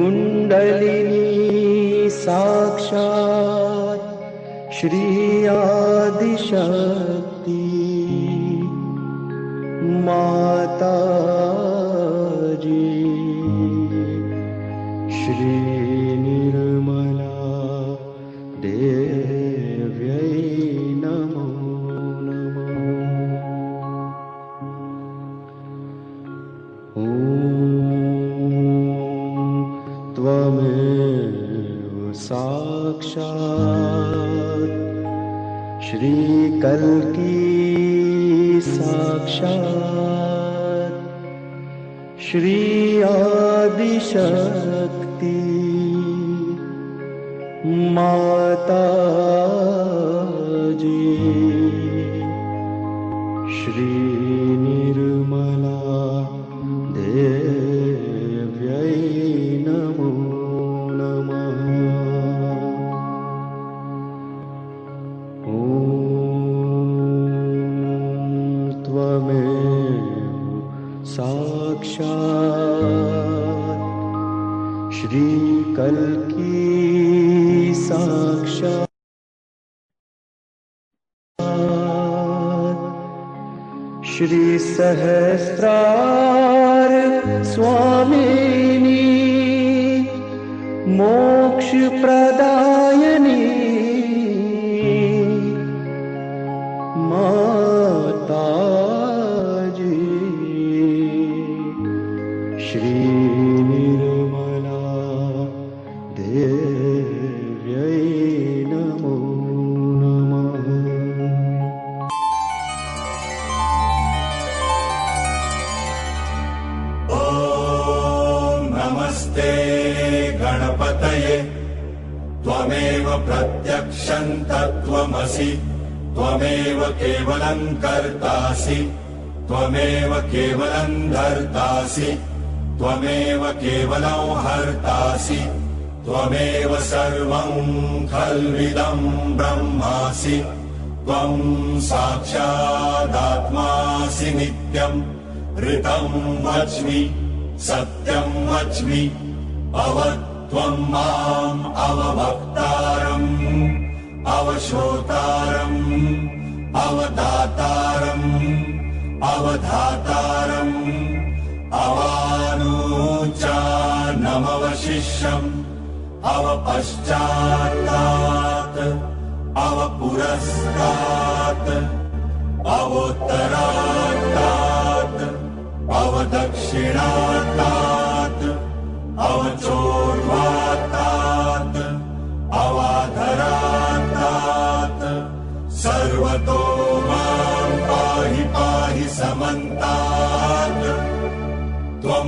कुण्डलिनी साक्षात् श्री आदिशक्ति। केवलम् कर्तासि त्वमेव केवलम् धर्तासि त्वमेव केवलम् हर्तासि त्वमेव सर्वम् खल्विदम् ब्रह्मासि त्वम् साक्षादात्मासि नित्यम् ऋतम् वच्मि सत्यम् वच्मि अव त्वम् माम् अवभक्तारम् अवश्रोतारम् अवदातारम् अवधातारम् अवानूचानमवशिष्यम् अवपश्चात्तात् अवपुरस्तात् अवोत्तरात्तात् अवदक्षिणात्तात् अवचोर्वात्तात् अवाधरात्तात्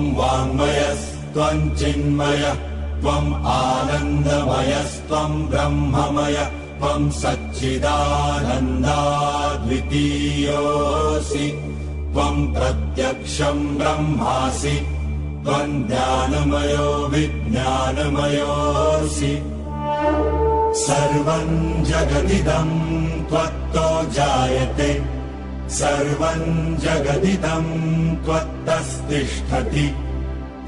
त्वम् वाङ्मयस्त्वम् चिन्मयः त्वम् आनन्दमयस्त्वम् ब्रह्ममय त्वम् सच्चिदानन्दाद्वितीयोऽसि त्वम् प्रत्यक्षम् ब्रह्मासि त्वम् ज्ञानमयो विज्ञानमयोऽसि। सर्वम् जगदिदम् त्वत्तो जायते सर्वम् जगदिदम् त्वत्तस्तिष्ठति।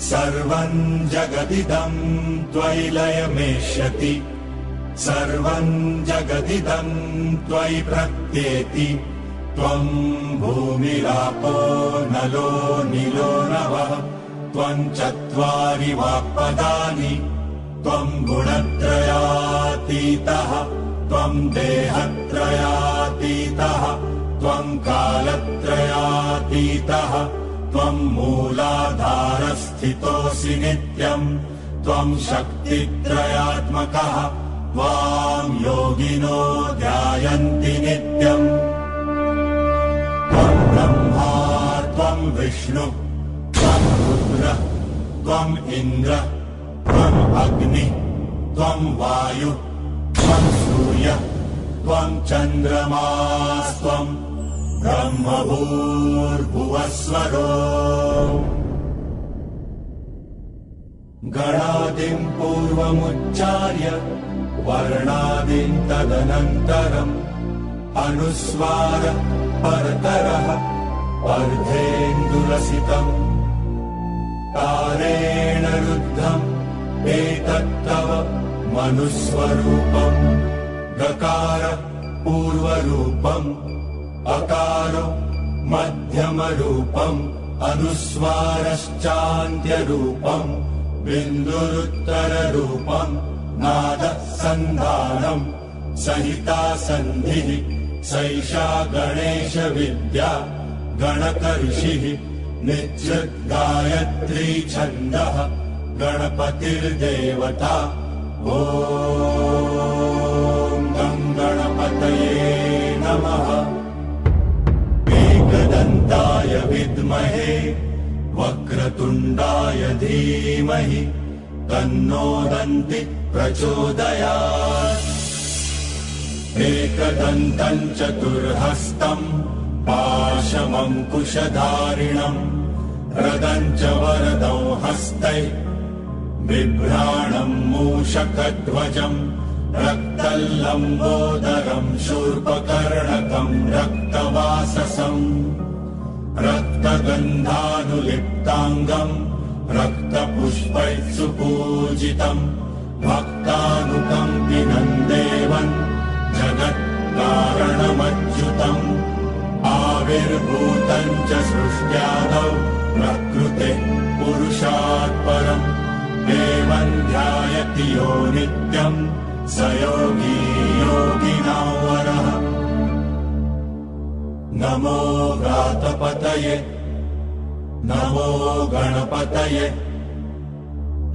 सर्वम् जगदिदम् त्वयि लयमेष्यति सर्वम् जगदिदम् त्वयि प्रत्येति। त्वम् भूमिरापो नलो निलो नवः। त्वम् चत्वारि वाक्पदानि। त्वम् गुणत्रयातीतः। त्वम् देहत्रयातीतः त्वम् कालत्रयातीतः त्वम् मूलाधारस्थितोऽसि नित्यम् त्वम् शक्तित्रयात्मकः त्वाम् योगिनो ध्यायन्ति नित्यम् त्वम् ब्रह्मा त्वम् विष्णु त्वम् रुद्र त्वम् इन्द्र त्वम् अग्नि त्वम् वायु त्वम् सूर्य त्वम् चन्द्रमास्त्वम् ब्रह्मभूर्भुवस्वरो। गणादिम् पूर्वमुच्चार्य वर्णादिम् तदनन्तरम् अनुस्वार परतरः अर्धेन्दुरसितम्। तारेण रुद्धम् एतत्तव मनुस्वरूपम् गकार पूर्वरूपम् अकारो मध्यमरूपम् अनुस्वारश्चान्त्यरूपम् बिन्दुरुत्तररूपम् नादः सन्धानम् सहिता सन्धिः सैषा गणेशविद्या नित्यगायत्री छन्दः गणपतिर्देवता। ॐ नमः एकदन्ताय विद्महे वक्रतुण्डाय धीमहि तन्नो दन्ति प्रचोदयात् एकदन्तम् चतुर्हस्तम् पाशमङ्कुशधारिणम् रदम् च वरदौ हस्तै बिभ्राणम् मूषकध्वजम् रक्तल्लम्बोदरम् शूर्पकर्णकम् रक्तवाससम् रक्तगन्धानुलिप्ताङ्गम् रक्तपुष्पैः सुपूजितम् भक्तानुकम्पिनम् देवन् जगत्कारणमच्युतम् आविर्भूतम् च सृष्ट्यादौ प्रकृतिः पुरुषात् परम् देवम् ध्यायति यो नित्यम् स योगी योगिनां वरः नमो गातपतये नमो गणपतये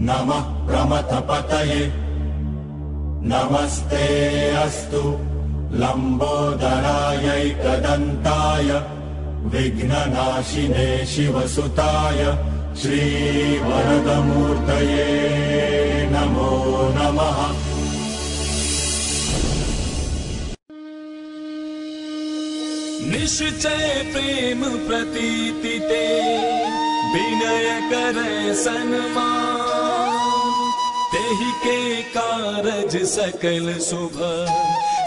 नमः प्रमथपतये नमस्ते अस्तु लम्बोदरायैकदन्ताय विघ्ननाशिने शिवसुताय श्रीवरदमूर्तये नमो नमः निश्चय प्रेम प्रतीति ते। विनय करे सन्मान। तेहि के कारज सकल शुभ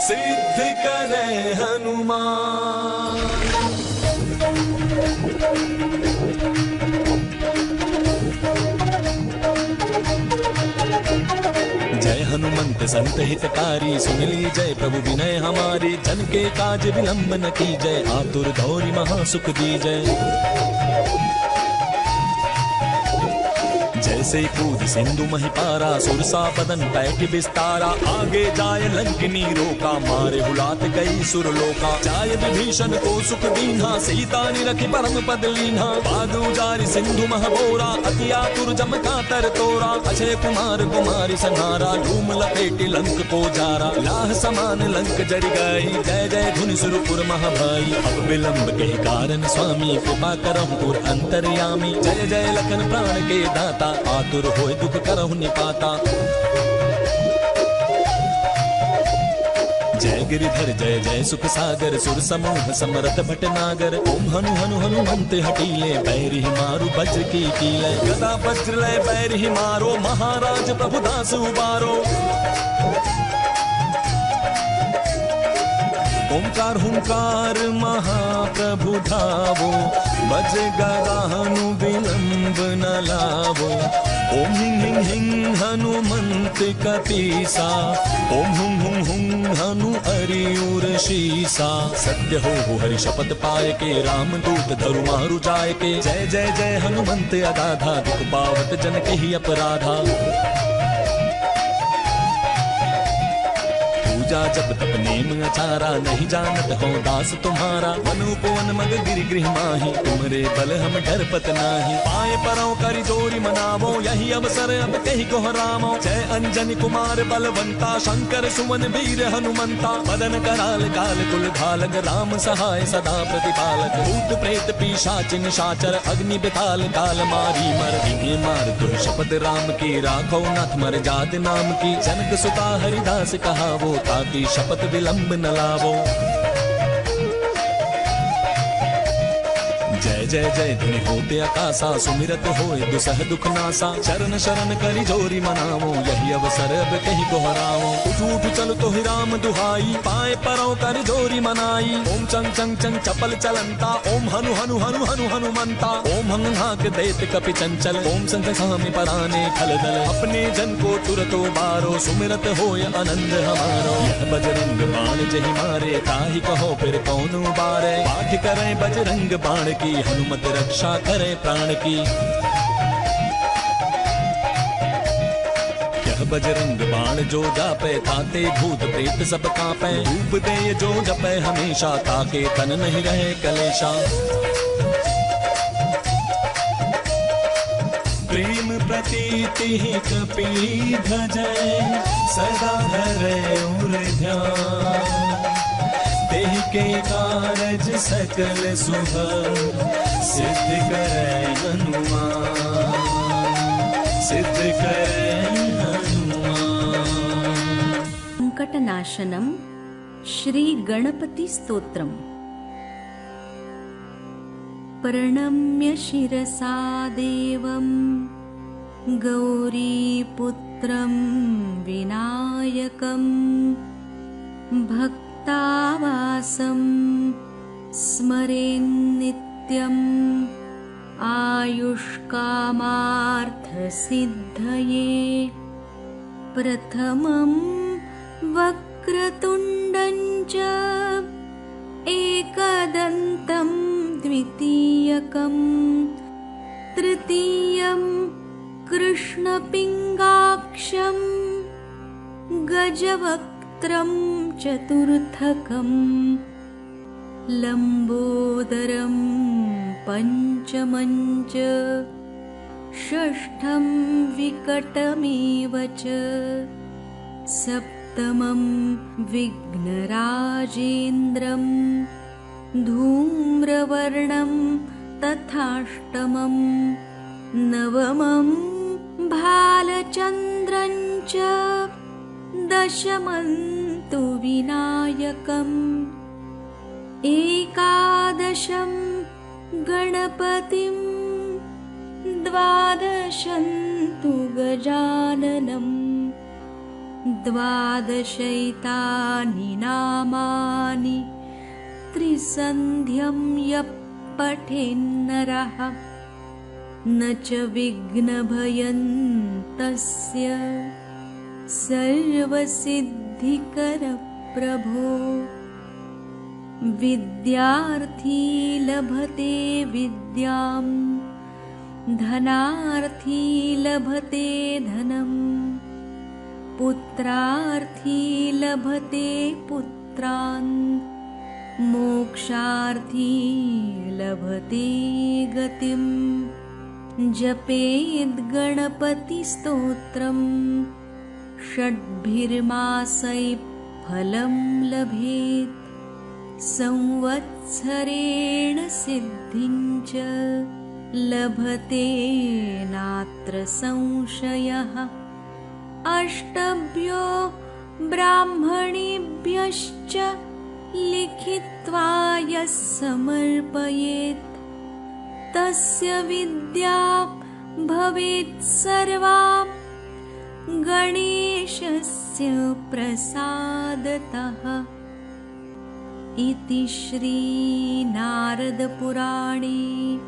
सिद्ध करे हनुमान जय हनुमंत, संत हितकारी सुन ली जय प्रभु विनय हमारी, जन के काज विलंब न की जय। आतुर गौरी महासुख दी जय। जैसे कूद सिंधु महिपारा सुरसा बदन पैठ बिस्तारा आगे जाय लंकिनी रोका, मारे हुलात गई सुरलोका जाय विभीषण को सुख दीना सीता निरखि परम पद लीना बादू जारी सिंधु महबोरा अति आतुर जम कातर तोरा। अक्षय कुमार कुमारी सनारा धूम लपेटी लंक को जारा। लाह समान लंक जर गई, जय जय धुनि सुरपुर महाभाई। अब विलंब के कारण स्वामी कृपा करम पुर अंतर्यामी। जय जय लखन प्राण के दाता आतुर होए दुख करहु निपाता। जय गिरिधर, जय जय सुख सागर, सुर समूह समरथ भटनागर ओम हनु हनु, हनुमंत हटीले, बैर ही मारो वज्र की कीले। गदा वज्र लय, बैर ही मारो, महाराज प्रभु दास उबारो। ओंकार हुंकार महाप्रभु धावो, बज गगाहनु विलंब न लावो। ओम हिंग हिंग हिंग हनुमंत कपीसा ओम हुं हुं हुं हनु अरियुर शीसा। सत्य हो हो हरि शपथ पाए के, राम दूत धरु मारु जाय के। जय जय जय हनुमंत अगाधा, दुख पावत जन के ही अपराधा। पूजा जब तप नेम अचारा नहीं जानत हो दास तुम्हारा। वन उपवन मग गिर गृह माही, तुमरे बल हम डर पत नाही। पाए परो करी जोरी मनावो, यही अवसर अब कही को रामो जय अंजनी कुमार बलवंता, शंकर सुमन वीर हनुमंता। मदन कराल काल कुल धालक राम सहाय सदा प्रतिपालक। भूत प्रेत पिशाच निशाचर अग्नि बिताल काल मारी मर। मार तुम शपथ राम की, राखो नाथ मर जात नाम की। जनक सुता हरिदास कहावो ताकि शपथ विलंब न लावो जय जय जय धुनि होते आकाशा, सुमिरत होए, दुसह दुख नासा चरण, शरण करी जोरी मनावो, यही अवसर अब कहीं को हराओ उठ उठ, चल तो ही राम दुहाई, पाए परो कर जोरी मनाई। ओम चंग चंग चंग, चपल चलंता, ओम हनु हनु हनु हनु, हनुमंता। ओम हंग, हाक देत कपि चंचल, ओम संत सामी पराने खल दल। अपने जन को तुरतो बारो, सुमिरत होय आनंद हमारो। बजरंग बाण, जही मारे ताहि कहो फिर कौन बारे? पाठ करें बजरंग बाण की हनुमत रक्षा करे प्राण की। बजरंग बाण जो जापे, ताते भूत प्रेत सब कापे। धूप दे जो जपे, हमेशा ताके तन नहीं रहे कलेशा। प्रेम प्रतीति ही कपी भजय सदा धरे उर ध्यान। के कारज सकल शुभ सिद्ध करे हनुमान सिद्ध करे सङ्कटनाशनम् श्रीगणपतिस्तोत्रम् प्रणम्य शिरसा देवम् गौरीपुत्रं विनायकम् भक् भक्तावासं स्मरेन्नित्यम् आयुष्कामार्थसिद्धये प्रथमं वक्रतुण्डं च एकदन्तं द्वितीयकं तृतीयं कृष्णपिङ्गाक्षं चतुर्थकम् लम्बोदरं पञ्चमञ्च षष्ठं विकटमेव च सप्तमं विघ्नराजेन्द्रं धूम्रवर्णं तथाष्टमं नवमं भालचन्द्रं च दशमं तु विनायकम् एकादशं गणपतिं द्वादशं तु गजाननम् द्वादशैतानि नामानि त्रिसन्ध्यं यः पठेन्नरः न च विघ्नभयं तस्य सर्वसिद्धिकरप्रभो। विद्यार्थी लभते विद्याम् धनार्थी लभते धनम् पुत्रार्थी लभते पुत्रान् मोक्षार्थी लभते गतिम् जपेद्गणपतिस्तोत्रम् षड्भिर्मासैः फलं लभेत्। संवत्सरेण सिद्धिं च लभते नात्र संशयः। अष्टभ्यो ब्राह्मणेभ्यश्च लिखित्वा यः समर्पयेत्। तस्य विद्या भवेत् सर्वा गणेशस्य प्रसादतः। इति श्रीनारदपुराणे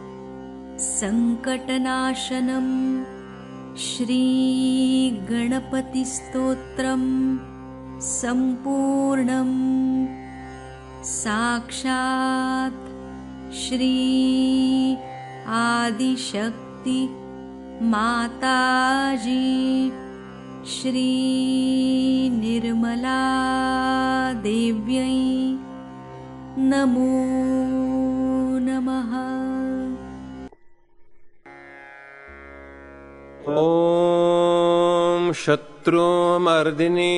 सङ्कटनाशनं श्रीगणपतिस्तोत्रम् सम्पूर्णम् साक्षात् श्री आदिशक्ति माताजी श्रीनिर्मलादेव्यै नमो नमः। ॐ शत्रूमर्दिनी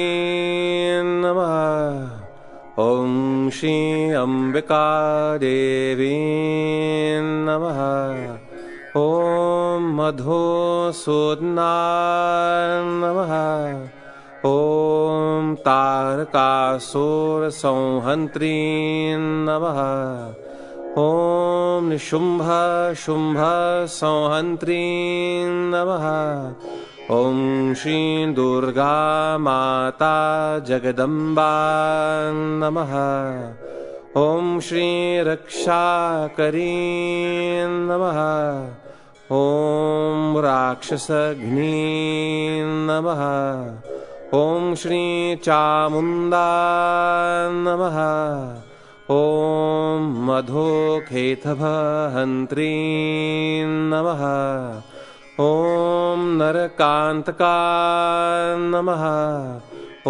नमः। ॐ श्री अम्बिकादेवी नमः। ॐ मधुसूदना नमः। ॐ तारकासुरसंहन्त्री नमः। ॐ निशुम्भ शुम्भ संहन्त्री नमः। ॐ श्री दुर्गा माता जगदम्बा नमः। ॐ श्री रक्षाकरी नमः ॐ राक्षसघ्नी नमः। ॐ श्री चामुण्डा नमः। ॐ मधुखेथभहन्त्री नमः। ॐ नरकान्तका नमः।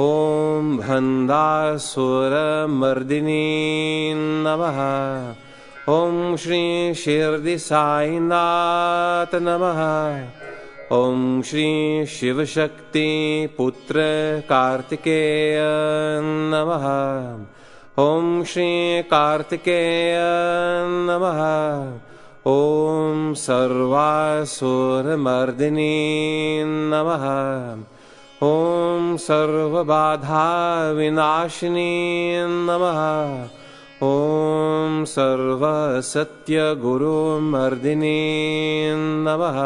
ॐ भन्दासुरमर्दिनी नमः ॐ श्री शिर्दिसाईनाथ नमः। ॐ श्री शिवशक्तिपुत्र कार्तिकेय नमः। ॐ श्री कार्तिकेय नमः। ॐ सर्वासुरमर्दिनी नमः। ॐ सर्वबाधाविनाशिनी नमः ॐ सर्वसत्यगुरुमर्दिनी नमः।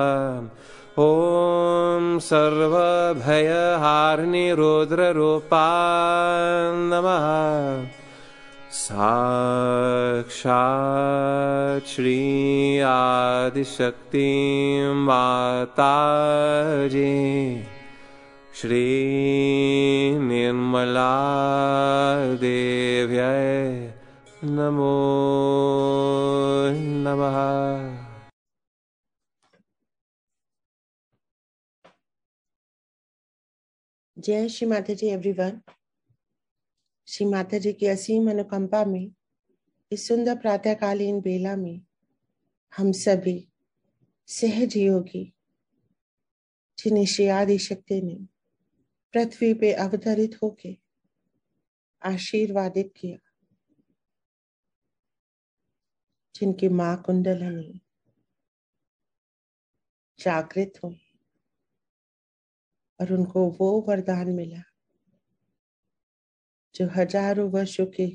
ॐ सर्वभयहारिणि रुद्ररूपा नमः। साक्षात् श्री आदिशक्ति माताजी श्री निर्मला देव्यै नमो नमः। जय श्री माता जी एवरीवन श्री माता जी की असीम अनुकंपा में, इस सुंदर प्रातःकालीन बेला में, हम सभी सहज योगी, जिन्हें श्री आदि शक्ति ने पृथ्वी पे अवतरित होके आशीर्वादित किया। जिनकी माँ कुंडलनी जागृत हुई और उनको वो वरदान मिला, जो हज़ारों वर्षों के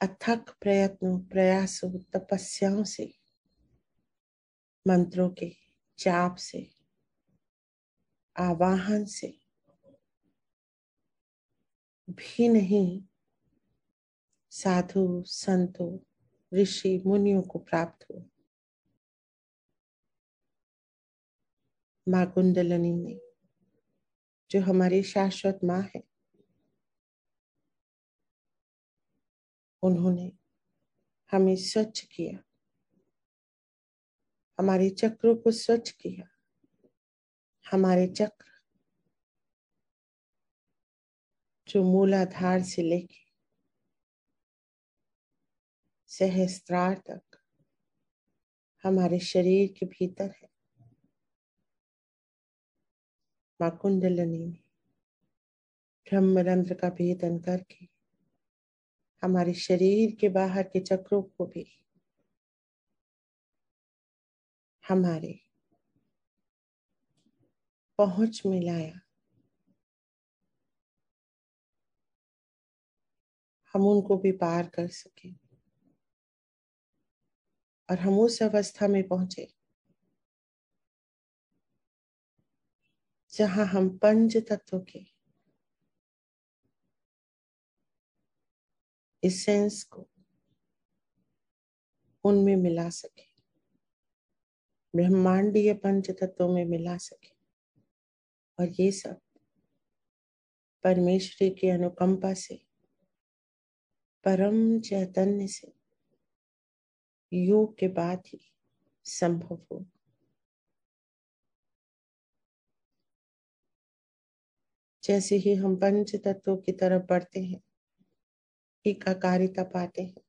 अथक प्रयत्नों, प्रयासों, तपस्याओं से, मंत्रों के जाप से, आवाहन से भी नहीं, साधु, संतों ऋषि मुनियों को प्राप्त हुआ। माँ कुंडलनी ने, जो हमारी शाश्वत माँ है, उन्होंने हमें स्वच्छ किया, हमारे चक्रों को स्वच्छ किया, हमारे चक्र जो मूलाधार से लेके सहस्त्रार तक। हमारे शरीर के भीतर है। माँ कुंडलनी ने ब्रह्मरंध्र का भेदन करके हमारे शरीर के बाहर के चक्रों को भी हमारे पहुँच में लाया। हम उनको भी पार कर सके। और हम उस अवस्था में पहुँचे जहाँ हम पंच तत्व के इसेंस को उनमें मिला सके। ब्रह्मांडीय पंच तत्वों में मिला सके। और ये सब परमेश्वरी की अनुकंपा से, परम चैतन्य से योग के बाद ही संभव हो। जैसे ही हम पंच तत्वों की तरफ़ बढ़ते हैं, एकाकारिता पाते हैं,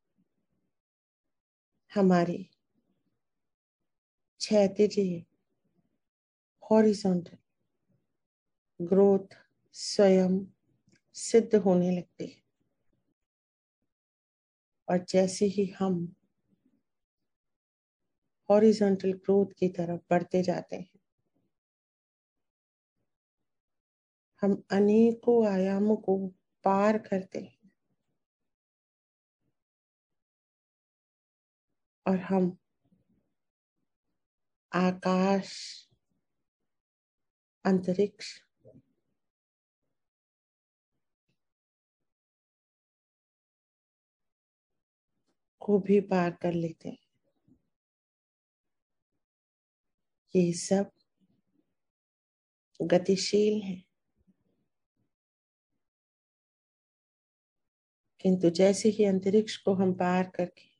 हमारी क्षैतिज हॉरिजॉन्टल ग्रोथ स्वयं सिद्ध होने लगती है। और जैसे ही हम हॉरिजॉन्टल ग्रोथ की तरफ़ बढ़ते जाते हैं। हम अनेकों आयामों को पार करते हैं। और हम आकाश, अंतरिक्ष, को भी पार कर लेते हैं। ये सब गतिशील है। किंतु जैसे ही अंतरिक्ष को हम पार करके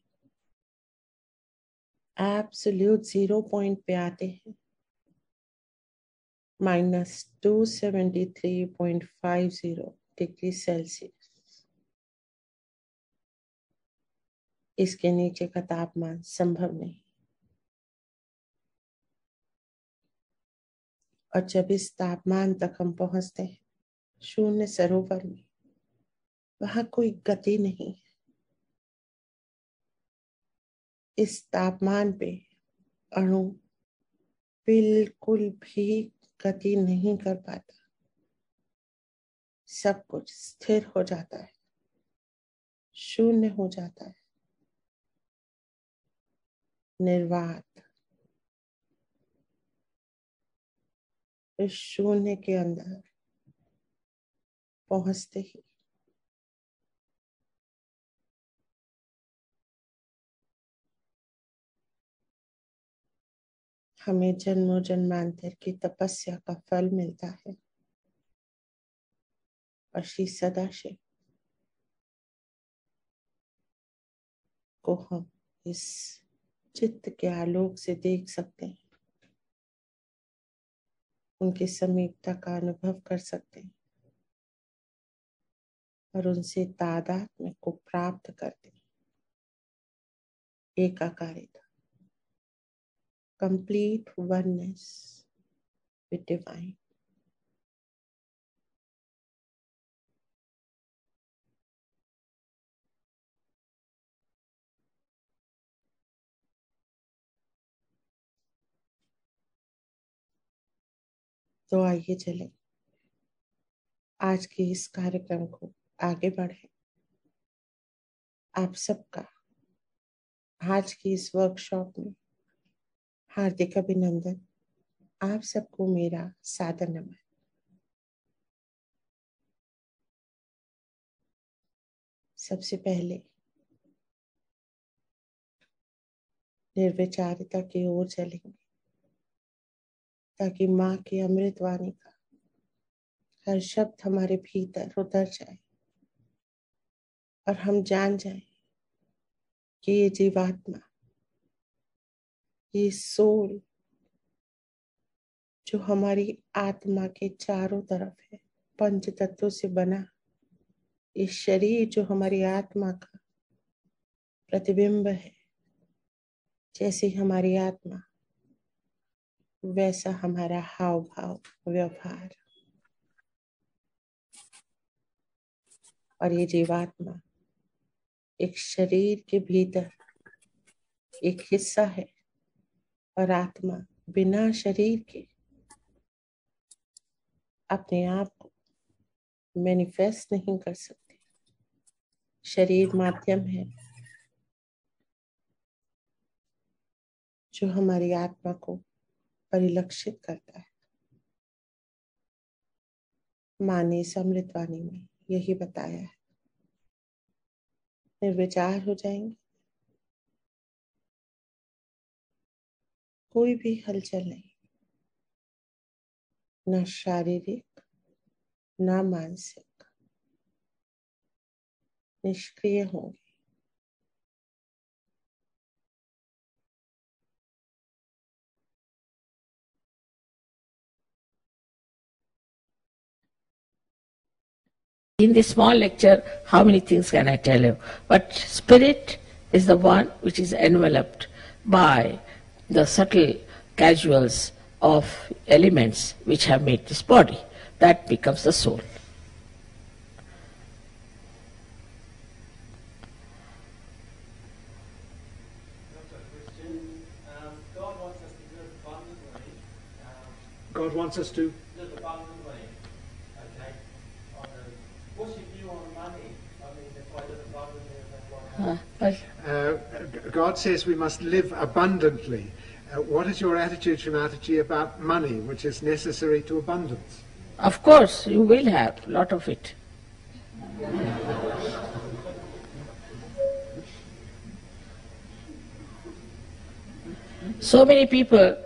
एब्सोल्यूट ज़ीरो पॉइंट पे आते हैं minus two seventy three point five zero degree Celsius इसके नीचे का तापमान संभव नहीं। और जब इस तापमान तक हम पहुँचते हैं, शून्य सरोवर में, वहाँ कोई गति नहीं है। इस तापमान पे अणु बिल्कुल भी गति नहीं कर पाता। सब कुछ स्थिर हो जाता है, शून्य हो जाता है। निर्वात इस शून्य के अंदर पहुँचते ही हमें जन्मों जन्मांतर की तपस्या का फल मिलता है। और श्री सदाशिव को हम इस चित्त के आलोक से देख सकते हैं। उनकी समीपता का अनुभव कर सकते हैं और उनसे तादाद में को प्राप्त करते हैं एकाकारिता कंप्लीट वननेस with divine. तो आइए चले। आज के इस कार्यक्रम को आगे बढ़े। आप सबका आज की इस वर्कशॉप में हार्दिक अभिनंदन। आप सबको मेरा सादर नमन। सबसे पहले निर्विचारिता की ओर चलेंगे। ताकि माँ की अमृत वाणी का हर शब्द हमारे भीतर उतर जाए और हम जान जाए कि ये जीवात्मा, ये सोल जो हमारी आत्मा के चारों तरफ़ है, पंच तत्वों से बना, ये शरीर जो हमारी आत्मा का प्रतिबिंब है, जैसे हमारी आत्मा वैसा हमारा हाव भाव व्यवहार। और ये जीवात्मा एक शरीर के भीतर एक हिस्सा है और आत्मा बिना शरीर के अपने आप को मैनिफेस्ट नहीं कर सकते। शरीर माध्यम है जो हमारी आत्मा को परिलक्षित करता है। माँ ने समृतवाणी में यही बताया है। निर्विचार हो जाएँगे। कोई भी हलचल नहीं। न शारीरिक, न मानसिक। निष्क्रिय होंगे। In this small lecture, how many things can I tell you? But spirit is the one which is enveloped by the subtle casuals of elements which have made this body. That becomes the soul. God wants us to. live abundantly. Okay. On the, what's your view on money? I mean, if I live abundantly, if I Uh, God says we must live abundantly. Uh, what is your attitude, Shrimataji, about money, which is necessary to abundance? of course, you will have a lot of it. So many people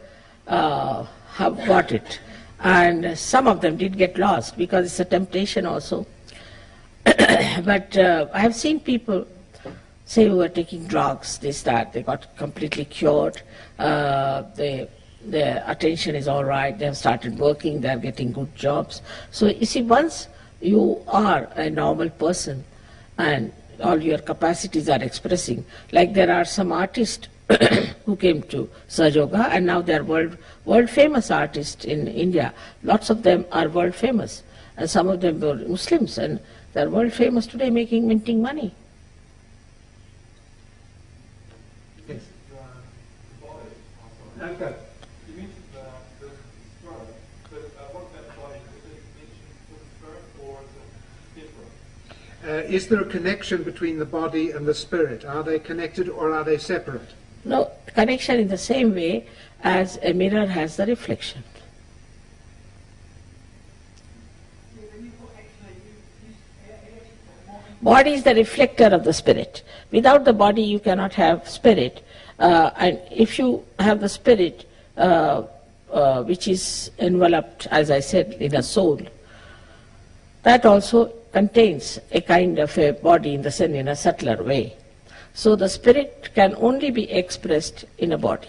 uh, have got it, and some of them did get lost because it's a temptation also. but uh, I have seen people say who were taking drugs, they start, they got completely cured, uh, they, their attention is all right, they have started working, they are getting good jobs. So you see, once you are a normal person and all your capacities are expressing, like there are some artists who came to Sajoga and now they are world, world famous artists in India. Lots of them are world famous and some of them were Muslims and they are world famous today making minting money. Yes. You mentioned uh, the spirit, but uh, what about the body? Is it mentioned for the spirit or is it different? Uh, is there a connection between the body and the spirit? Are they connected or are they separate? No, connection in the same way as a mirror has the reflection. Body is the reflector of the spirit. Without the body, you cannot have spirit. Uh, and if you have the spirit, uh, uh, which is enveloped, as I said, in a soul, that also contains a kind of a body in the sense in a subtler way. So the spirit can only be expressed in a body.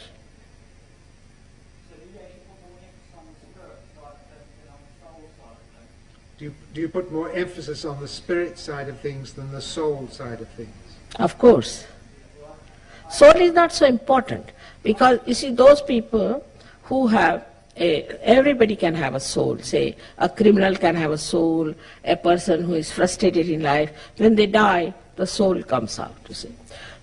Do you, do you put more emphasis on the spirit side of things than the soul side of things? Of course. Soul is not so important because you see those people who have everybody can have a soul. Say a criminal can have a soul, a person who is frustrated in life. When they die, the soul comes out. You see.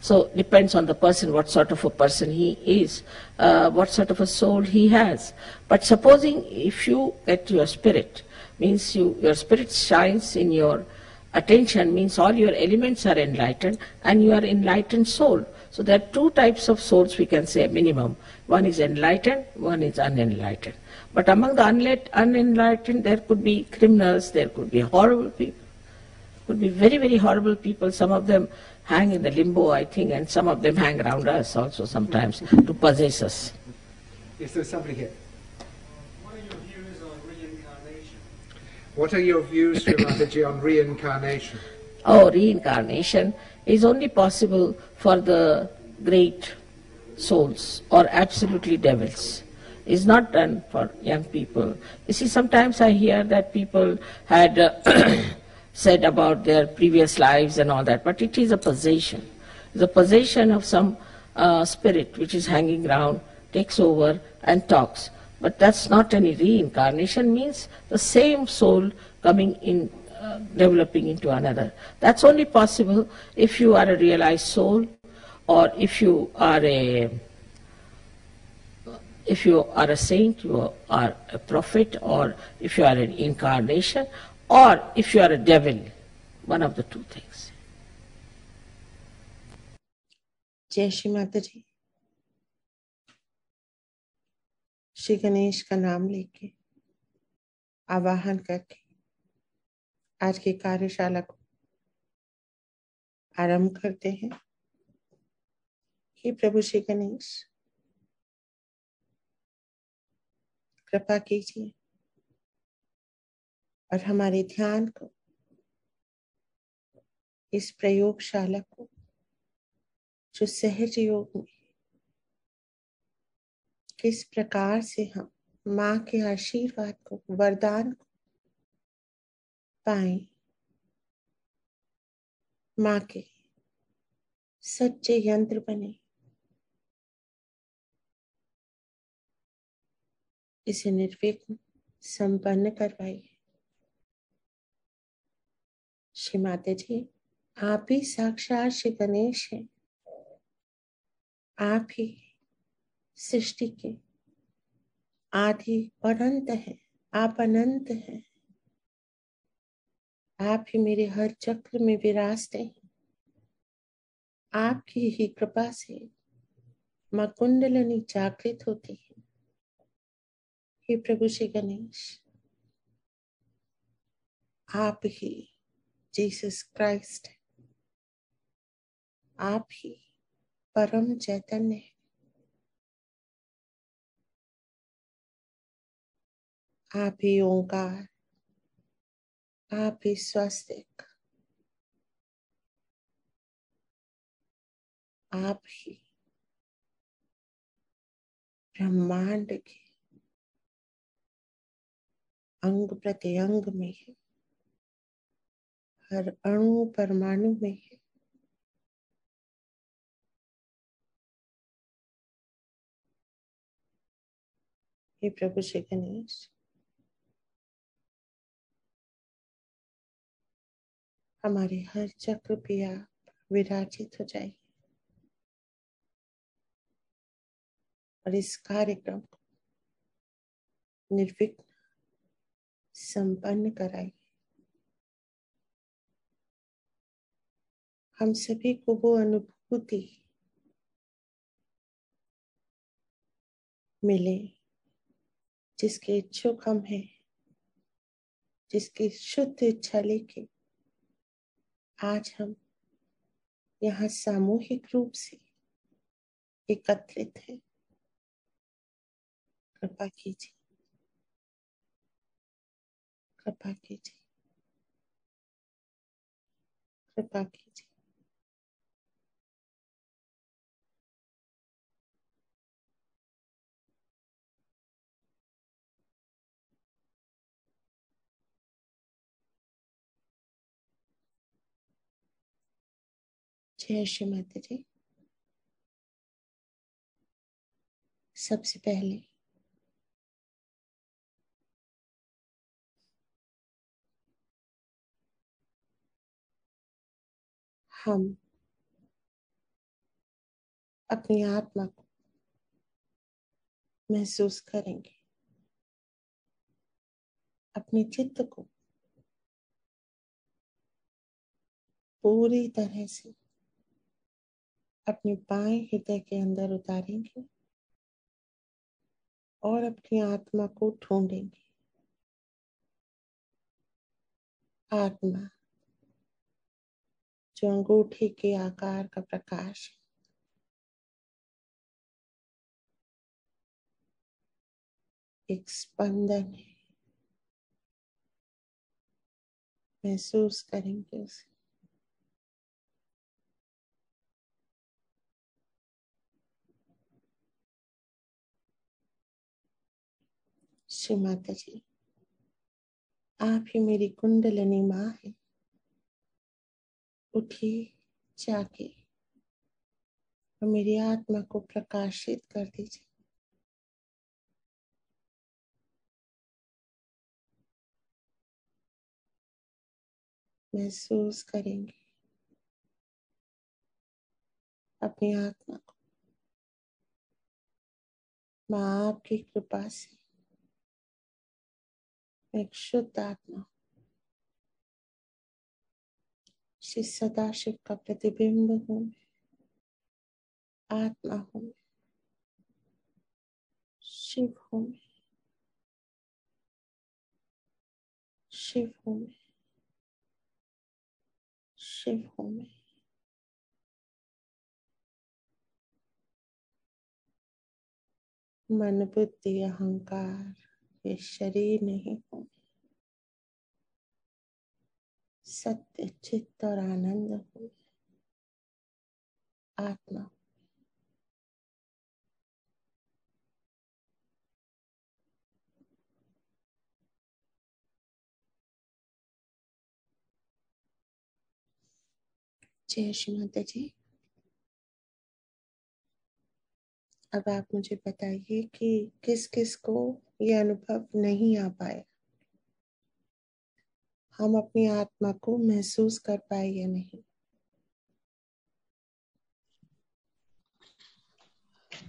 So depends on the person, what sort of a person he is, uh, what sort of a soul he has. But supposing if you get your spirit, means you your spirit shines in your attention means all your elements are enlightened and you are enlightened soul. So there are two types of souls we can say minimum. One is enlightened, one is unenlightened. But among the unlet- unenlightened there could be criminals, there could be horrible people. Could be very, very horrible people. Some of them hang in the limbo, I think, and some of them hang around us also sometimes to possess us. Is there somebody here? What are your views on reincarnation? What are your views, Srimataji, on reincarnation? Oh, reincarnation is only possible for the great souls or absolutely devils. It's not done for young people. You see, sometimes I hear that people had uh, said about their previous lives and all that, but it is a possession. A possession of some uh, spirit which is hanging around, takes over and talks. But that's not any reincarnation, means the same soul coming in, uh, developing into another. That's only possible if you are a realized soul or if you are a if you are a saint, you are a prophet, or if you are an incarnation, or if you are a devil, one of the two things. जय माता जी श्री गणेश का नाम लेके आवाहन करके आज की कार्यशाला को आरंभ करते हैं हे प्रभु श्री गणेश कृपा कीजिए। और हमारे ध्यान को, इस प्रयोगशाला को, जो सहज योग में, किस प्रकार से हम माँ के आशीर्वाद को, वरदान को पाए, माँ के सच्चे यंत्र बने। इसे निर्विघ्न संपन्न करवाइए श्री माता जी आप ही साक्षात श्री गणेश हैं। आप ही सृष्टि के आदि और अंत है। आप अनंत हैं। आप ही मेरे हर चक्र में विराजते हैं। आपकी ही कृपा से माँ कुंडलनी जागृत होती है। हे प्रभु श्री गणेश, आप ही जीसस क्राइस्ट आप ही परम चैतन्य है। आप ही ओंकार, आप ही स्वस्तिक आप ही ब्रह्मांड के अंग प्रत्यंग में है। हर अणु परमाणु में है। हे प्रभु श्री गणेश। हमारे हर चक्र पे आप विराजित हो जाइए। और इस कार्यक्रम निर्विघ्न संपन्न कराइए हम सभी को वो अनुभूति मिले, जिसके इच्छुक हम हैं, जिसकी शुद्ध इच्छा लेके आज हम यहाँ सामूहिक रूप से एकत्रित हैं। कृपा कीजिए। कृपा कीजिए। कृपा कीजिए। जय श्री माता जी सबसे पहले हम अपनी आत्मा को महसूस करेंगे। अपने चित्त को पूरी तरह से अपने बाएँ हृदय के अंदर उतारेंगे और अपनी आत्मा को ढूंढेंगे। आत्मा जो अंगूठी के आकार का प्रकाश है। एक स्पंदन है। महसूस करेंगे उसे। श्री माता जी, आप ही मेरी कुंडलनी माँ है। उठिए जाके और मेरी आत्मा को प्रकाशित कर दीजिए। महसूस करेंगे अपनी आत्मा को। माँ आपकी कृपा से एक शुद्ध आत्मा उसी सदाशिव का प्रतिबिंब हूँ आत्मा हूँ शिव हूँ शिव हूँ शिव हूँ मैं मन बुद्धि अहंकार ये शरीर नहीं हूँ सत्य चित्त और आनंद हो। आत्मा। जय श्री माता जी। अब आप मुझे बताइए कि किस किस को ये अनुभव नहीं आ पाया? हम अपनी आत्मा को महसूस कर पाए या नहीं।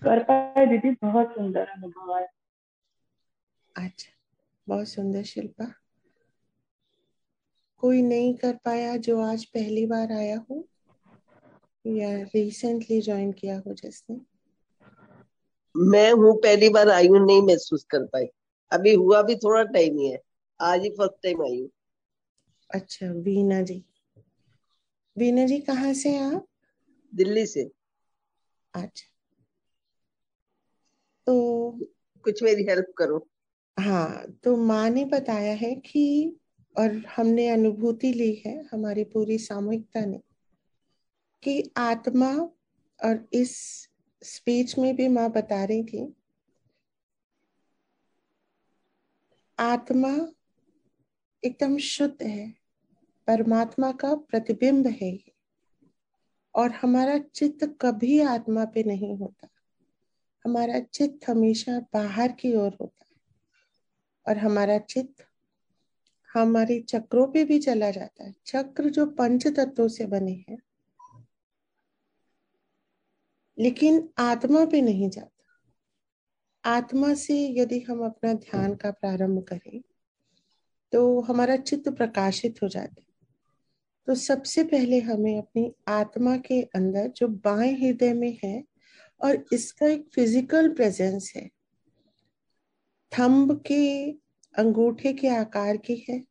कर पाए दीदी बहुत सुंदर अनुभव आया अच्छा बहुत सुंदर शिल्पा। कोई नहीं कर पाया जो आज पहली बार आया हो या रिसेंटली ज्वाइन किया हो जिसने? मैं हूँ पहली बार आई हूँ नहीं महसूस कर पाई। अभी हुआ भी थोड़ा टाइम ही है। आज ही फ़र्स्ट टाइम आई हूँ। अच्छा वीना जी। वीना जी कहाँ से हैं आप? दिल्ली से। अच्छा। तो कुछ मेरी हेल्प करो। हाँ तो माँ ने बताया है कि और हमने अनुभूति ली है हमारी पूरी सामूहिकता ने कि आत्मा और इस स्पीच में भी माँ बता रही थी आत्मा एकदम शुद्ध है। परमात्मा का प्रतिबिंब है ये। और हमारा चित्त कभी आत्मा पे नहीं होता। हमारा चित्त हमेशा बाहर की ओर होता है। और हमारा चित्त हमारे चक्रों पे भी चला जाता है। चक्र जो पंच तत्वों से बने हैं। लेकिन आत्मा पे नहीं जाता। आत्मा से यदि हम अपना ध्यान का प्रारंभ करें तो हमारा चित्त प्रकाशित हो जाता है। तो सबसे पहले हमें अपनी आत्मा के अंदर जो बाएँ हृदय में है और इसका एक फ़िज़िकल प्रेजेंस है, थंब के, अंगूठे के आकार की है,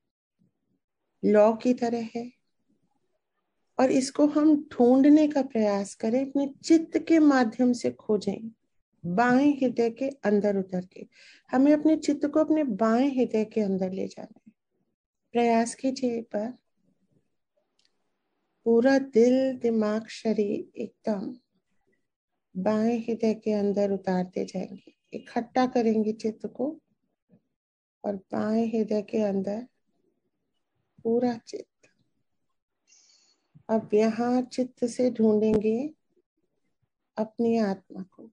लौ की तरह है और इसको हम ढूँढने का प्रयास करें, अपने चित्त के माध्यम से खोजें, बाएँ हृदय के अंदर उतर के। हमें अपने चित्त को अपने बाएँ हृदय के अंदर ले जाना प्रयास कीजिए एक बार। पूरा दिल, दिमाग, शरीर एकदम बाएँ हृदय के अंदर उतारते जाएँगे। इकट्ठा करेंगे चित्त को और बाएँ हृदय के अंदर पूरा चित्त। अब यहाँ चित्त से ढूंढेंगे अपनी आत्मा को,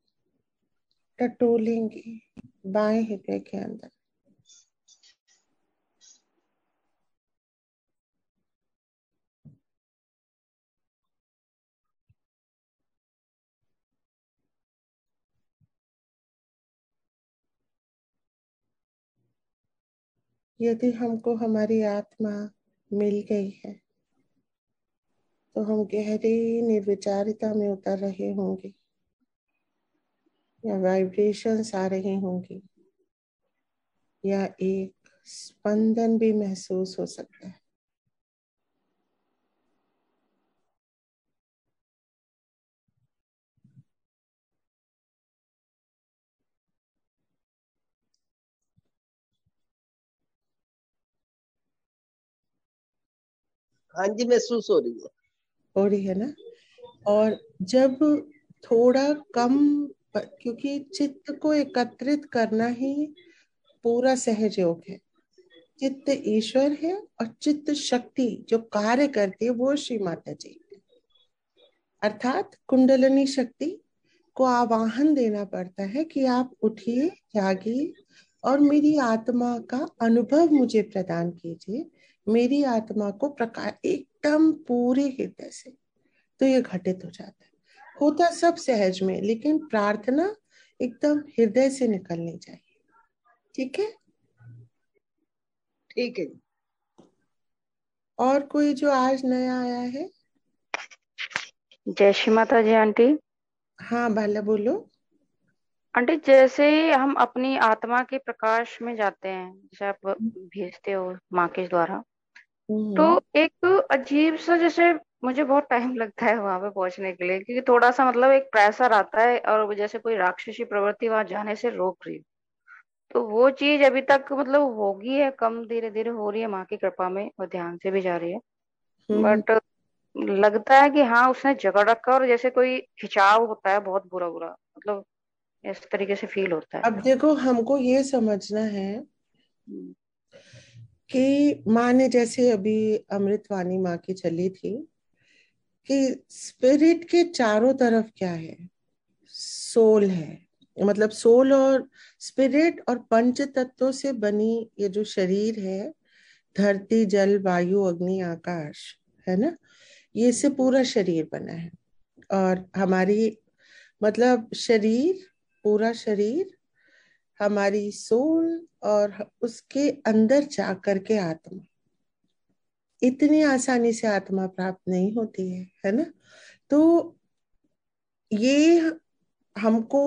टटोलेंगे बाएँ हृदय के अंदर। यदि हमको हमारी आत्मा मिल गई है तो हम गहरी निर्विचारिता में उतर रहे होंगे, या वाइब्रेशंस आ रही होंगी, या एक स्पंदन भी महसूस हो सकता है। हाँ जी महसूस हो रही है। हो रही है ना? और जब थोड़ा कम क्योंकि चित्त को एकत्रित करना ही पूरा सहज योग है। चित्त ईश्वर है और चित्त शक्ति जो कार्य करती है वो श्री माता जी अर्थात कुंडलनी शक्ति को आवाहन देना पड़ता है कि आप उठिए, जागिए और मेरी आत्मा का अनुभव मुझे प्रदान कीजिए। मेरी आत्मा को प्रकाश एकदम पूरे हृदय से। तो ये घटित हो जाता है। होता सब सहज में लेकिन प्रार्थना एकदम हृदय से निकलनी चाहिए। ठीक है? ठीक है और कोई जो आज नया आया है? जय श्री माता जी आंटी। हाँ बाला बोलो। आंटी जैसे ही हम अपनी आत्मा के प्रकाश में जाते हैं जैसे आप भेजते हो माँ के द्वारा तो एक अजीब सा जैसे मुझे बहुत टाइम लगता है वहाँ पे पहुँचने के लिए क्योंकि थोड़ा सा मतलब एक प्रेशर आता है और जैसे कोई राक्षसी प्रवृत्ति वहाँ जाने से रोक रही तो वो चीज़ अभी तक मतलब होगी है कम धीरे धीरे हो रही है माँ की कृपा में और ध्यान से भी जा रही है। हम्म, बट लगता है कि हाँ उसने जकड़ रखा और जैसे कोई खिंचाव होता है बहुत बुरा बुरा मतलब इस तरीके से फील होता है। अब देखो हमको ये समझना है हम्म, कि माँ ने जैसे अभी अमृतवाणी माँ की चली थी कि स्पिरिट के चारों तरफ़ क्या है? सोल है। मतलब सोल और स्पिरिट और पंच तत्वों से बनी ये जो शरीर है, धरती, जल, वायु, अग्नि, आकाश, है ना? ये से पूरा शरीर बना है। और हमारी मतलब शरीर, पूरा शरीर हमारी सोल और उसके अंदर जा करके आत्मा। इतनी आसानी से आत्मा प्राप्त नहीं होती है है ना? तो ये हमको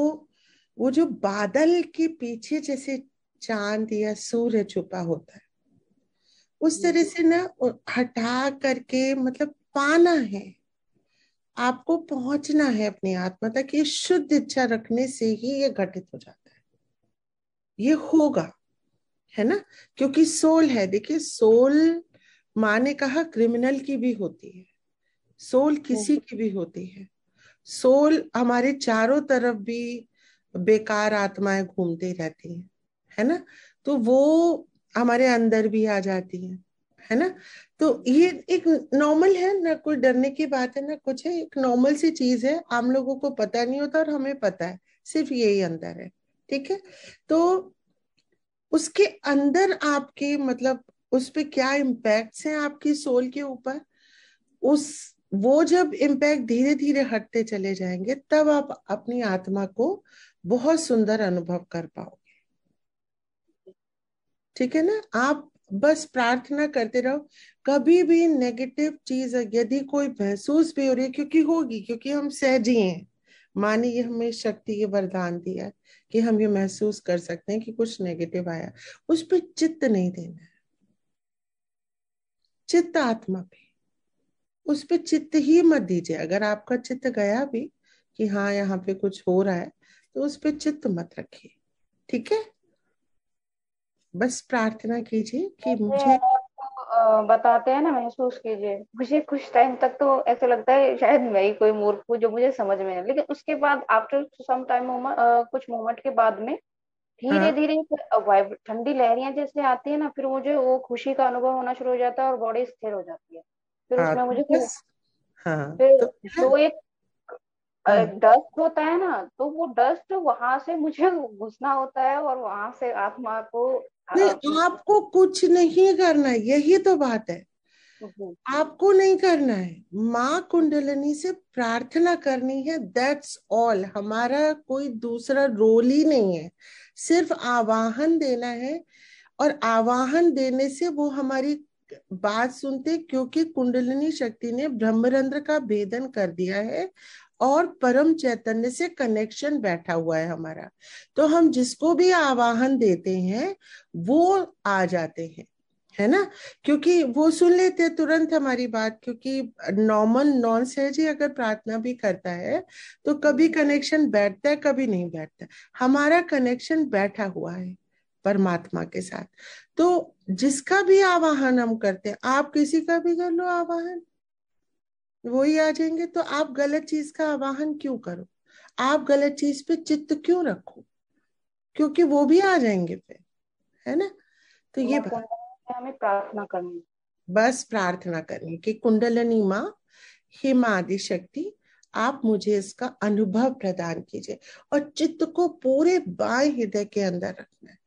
वो जो बादल के पीछे जैसे चाँद या सूर्य छुपा होता है उस तरह से ना हटा करके मतलब पाना है। आपको पहुँचना है अपनी आत्मा तक ये शुद्ध इच्छा रखने से ही ये घटित हो जाता है। ये होगा है ना? क्योंकि सोल है देखिए सोल माँ ने कहा क्रिमिनल की भी होती है सोल किसी की भी होती है। सोल हमारे चारों तरफ़ भी बेकार आत्माएँ घूमती रहती हैं है ना? तो वो हमारे अंदर भी आ जाती हैं है ना? तो ये एक नॉर्मल है ना कोई डरने की बात है ना कुछ है एक नॉर्मल सी चीज़ है आम लोगों को पता नहीं होता और हमें पता है सिर्फ़ यही अंदर है। ठीक है? तो उसके अंदर आपके मतलब उस पर क्या इम्पैक्ट हैं आपकी सोल के ऊपर? उस, वो जब इम्पैक्ट धीरे धीरे हटते चले जाएँगे, तब आप अपनी आत्मा को बहुत सुंदर अनुभव कर पाओगे। ठीक है ना? आप बस प्रार्थना करते रहो। कभी भी नेगेटिव चीज़, यदि कोई महसूस भी हो रही है, क्योंकि होगी, क्योंकि हम सहजी हैं। माँ ने ये हमें शक्ति ये वरदान दिया कि हम ये महसूस कर सकते हैं कि कुछ नेगेटिव आया। उस पर चित्त नहीं देना है। चित्त आत्मा पे। उस पर चित्त ही मत दीजिए। अगर आपका चित्त गया भी कि हाँ यहाँ पे कुछ हो रहा है तो उस पर चित्त मत रखिए। ठीक है? बस प्रार्थना कीजिए कि मुझे बताते हैं ना महसूस कीजिए। मुझे कुछ टाइम तक तो ऐसे लगता है शायद मैं ही कोई मूर्ख हूँ जो मुझे समझ में है लेकिन उसके बाद आफ्टर सम टाइम कुछ मोमेंट के बाद में धीरे हाँ धीरे ठंडी लहरियाँ जैसे आती है ना फिर मुझे वो खुशी का अनुभव होना शुरू हो जाता है और बॉडी स्थिर हो जाती है। फिर हाँ उसमें तो मुझे हाँ फिर तो जो एक हाँ। डस्ट होता है ना तो वो डस्ट वहाँ से मुझे घुसना होता है और वहाँ से आत्मा को नहीं आपको कुछ नहीं करना है यही तो बात है। आपको नहीं करना है। माँ कुंडलिनी से प्रार्थना करनी है दैट्स ऑल हमारा कोई दूसरा रोल ही नहीं है। सिर्फ़ आवाहन देना है और आवाहन देने से वो हमारी बात सुनते क्योंकि कुंडलिनी शक्ति ने ब्रह्मरंध्र का भेदन कर दिया है और परम चैतन्य से कनेक्शन बैठा हुआ है हमारा। तो हम जिसको भी आवाहन देते हैं, वो आ जाते हैं, है ना? क्योंकि वो सुन लेते हैं तुरंत हमारी बात, क्योंकि नॉर्मल नॉन सहज ही अगर प्रार्थना भी करता है तो कभी कनेक्शन बैठता है, कभी नहीं बैठता हमारा कनेक्शन बैठा हुआ है परमात्मा के साथ। तो जिसका भी आवाहन हम करते हैं, आप किसी का भी कर लो आवाहन। वही आ जाएँगे तो आप गलत चीज़ का आवाहन क्यों करो? आप गलत चीज़ पे चित्त क्यों रखो? क्योंकि वो भी आ जाएँगे फिर है ना? तो ये हमें प्रार्थना करनी बस प्रार्थना करनी कि कुंडलनी माँ हिम आदि शक्ति आप मुझे इसका अनुभव प्रदान कीजिए और चित्त को पूरे बाएँ हृदय के अंदर रखना है।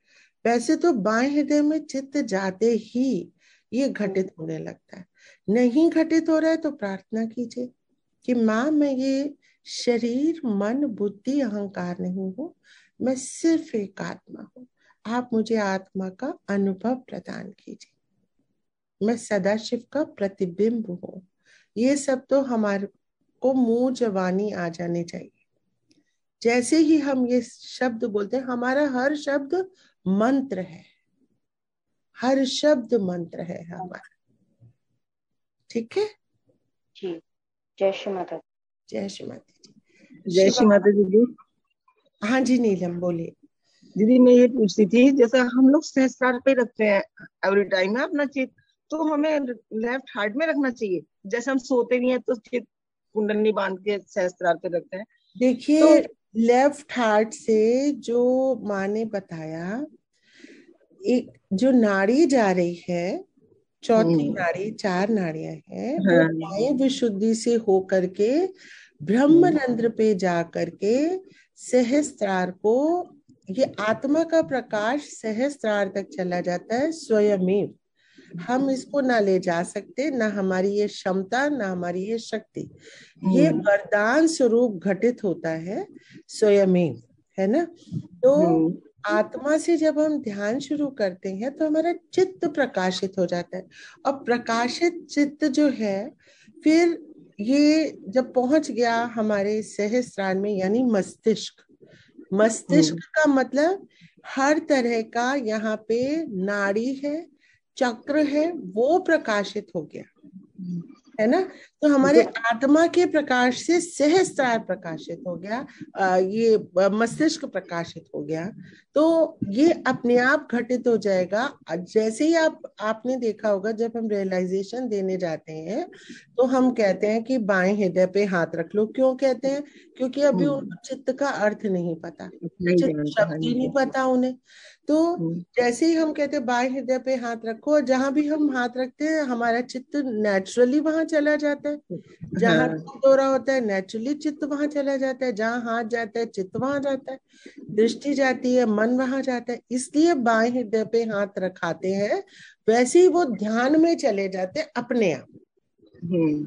वैसे तो बाएँ हृदय में चित्त जाते ही ये घटित होने लगता है। नहीं घटित हो रहा है तो प्रार्थना कीजिए कि माँ, मैं ये शरीर, मन, बुद्धि, अहंकार नहीं हूँ, मैं सिर्फ़ एक आत्मा हूँ। आप मुझे आत्मा का अनुभव प्रदान कीजिए। मैं सदाशिव का प्रतिबिंब हूँ। ये सब तो हमारे को मुँह जवानी आ जाने चाहिए। जैसे ही हम ये शब्द बोलते हैं, हमारा हर शब्द मंत्र है। हर शब्द मंत्र है हमारा। ठीक है? जी। जय श्री माता जय श्री माता जी जय श्री माता दीदी। हाँ जी नीलम बोलिए। दीदी मैं ये पूछती थी जैसा हम लोग सहस्त्रार पे रखते हैं एवरी टाइम है अपना चित तो हमें लेफ़्ट हार्ट में रखना चाहिए। जैसे हम सोते नहीं है तो चित कुंडली बाँध के सहस्त्रार पे रखते हैं। देखिए तो, लेफ़्ट हार्ट से जो माँ ने बताया एक जो नाड़ी जा रही है चौथी हम्म। नाड़ी चार नाड़ियाँ हैं हाँ। वायु विशुद्धि से हो करके ब्रह्म रंध्र पे जा करके सहस्त्रार को ये आत्मा का प्रकाश सहस्त्रार तक चला जाता है स्वयं हम इसको ना ले जा सकते ना हमारी ये क्षमता ना हमारी ये शक्ति ये हम्म। वरदान स्वरूप घटित होता है स्वयमेव है ना तो हम्म। आत्मा से जब हम ध्यान शुरू करते हैं तो हमारा चित्त प्रकाशित हो जाता है। और प्रकाशित चित्त जो है फिर ये जब पहुँच गया हमारे सहस्त्रार में यानी मस्तिष्क। मस्तिष्क का मतलब हर तरह का यहाँ पे नाड़ी है चक्र है वो प्रकाशित हो गया। है ना? तो हमारे आत्मा के प्रकाश से सहस्त्रार प्रकाशित हो गया ये मस्तिष्क प्रकाशित हो गया। तो ये अपने आप घटित हो जाएगा। जैसे ही आप आपने देखा होगा जब हम रियलाइजेशन देने जाते हैं तो हम कहते हैं कि बाएँ हृदय पे हाथ रख लो। क्यों कहते हैं? क्योंकि अभी हम्म। उनको चित्त का अर्थ नहीं पता। चित्त हाँ शब्द ही नहीं पता उन्हें। तो हम्म। जैसे ही हम कहते हैं बाएँ हृदय पे हाथ रखो और जहाँ भी हम हाथ रखते हैं हमारा चित्त नेचुरली वहाँ चला जाता है जहाँ। चित्त हो होता है नेचुरली चित्त वहाँ चला जाता है जहाँ हाथ जाता है चित्त वहाँ जाता है दृष्टि जाती है मन वहाँ जाता है इसलिए बाएँ हृदय पे हाथ रखाते हैं वैसे ही वो ध्यान में चले जाते हैं अपने आप हम्म।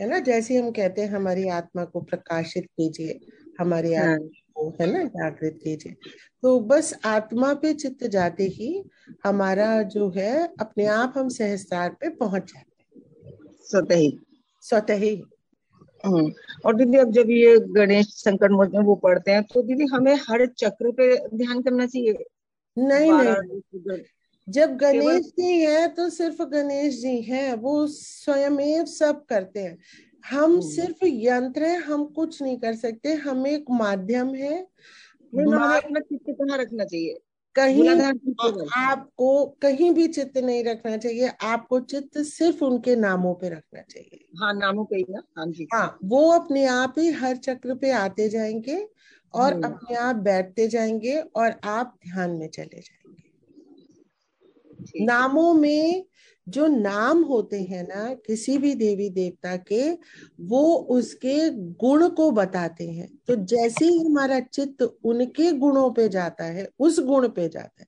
है ना जैसे हम कहते हैं हमारी आत्मा को प्रकाशित कीजिए हमारी हाँ। आत्मा को है ना जागृत कीजिए। तो बस आत्मा पे चित्त जाते ही हमारा जो है अपने आप हम सहस्त्रार पे पहुँच जाते स्वतः ही। स्वतः ही। हम्म। और दीदी अब जब ये गणेश संकट मोचन वो पढ़ते हैं तो दीदी हमें हर चक्र पे ध्यान करना चाहिए? नहीं नहीं। जब गणेश जी हैं तो सिर्फ़ गणेश जी हैं वो स्वयं सब करते हैं। हम सिर्फ़ यंत्र है हम कुछ नहीं कर सकते हम एक माध्यम है। अपना चित्त कहाँ रखना चाहिए? कहीं। आपको कहीं भी चित्त नहीं रखना चाहिए आपको चित्त सिर्फ़ उनके नामों पे रखना चाहिए। हाँ नामों पे ही ना? हाँ जी। हाँ वो अपने आप ही हर चक्र पे आते जाएँगे और हम्म। अपने आप बैठते जाएँगे और आप ध्यान में चले जाएँगे। नामों में जो नाम होते हैं ना किसी भी देवी देवता के वो उसके गुण को बताते हैं। तो जैसे ही हमारा चित्त उनके गुणों पे जाता है उस गुण पे जाता है।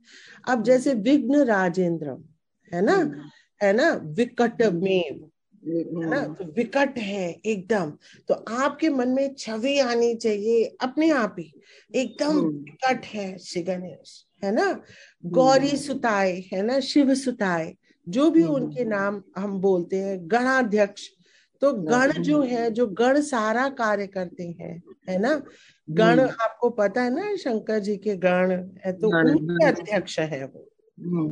अब जैसे विघ्न राजेंद्रम है ना? है ना? विकट मेव है ना? तो विकट है एकदम। तो आपके मन में छवि आनी चाहिए अपने आप ही। एकदम विकट है श्री गणेश है ना? गौरी सुताए है ना? शिव सुताय जो भी उनके नाम हम बोलते हैं गणाध्यक्ष तो गण जो है। जो गण सारा कार्य करते हैं है ना? गण आपको पता है ना शंकर जी के गण है तो उनके हाँ। अध्यक्ष है वो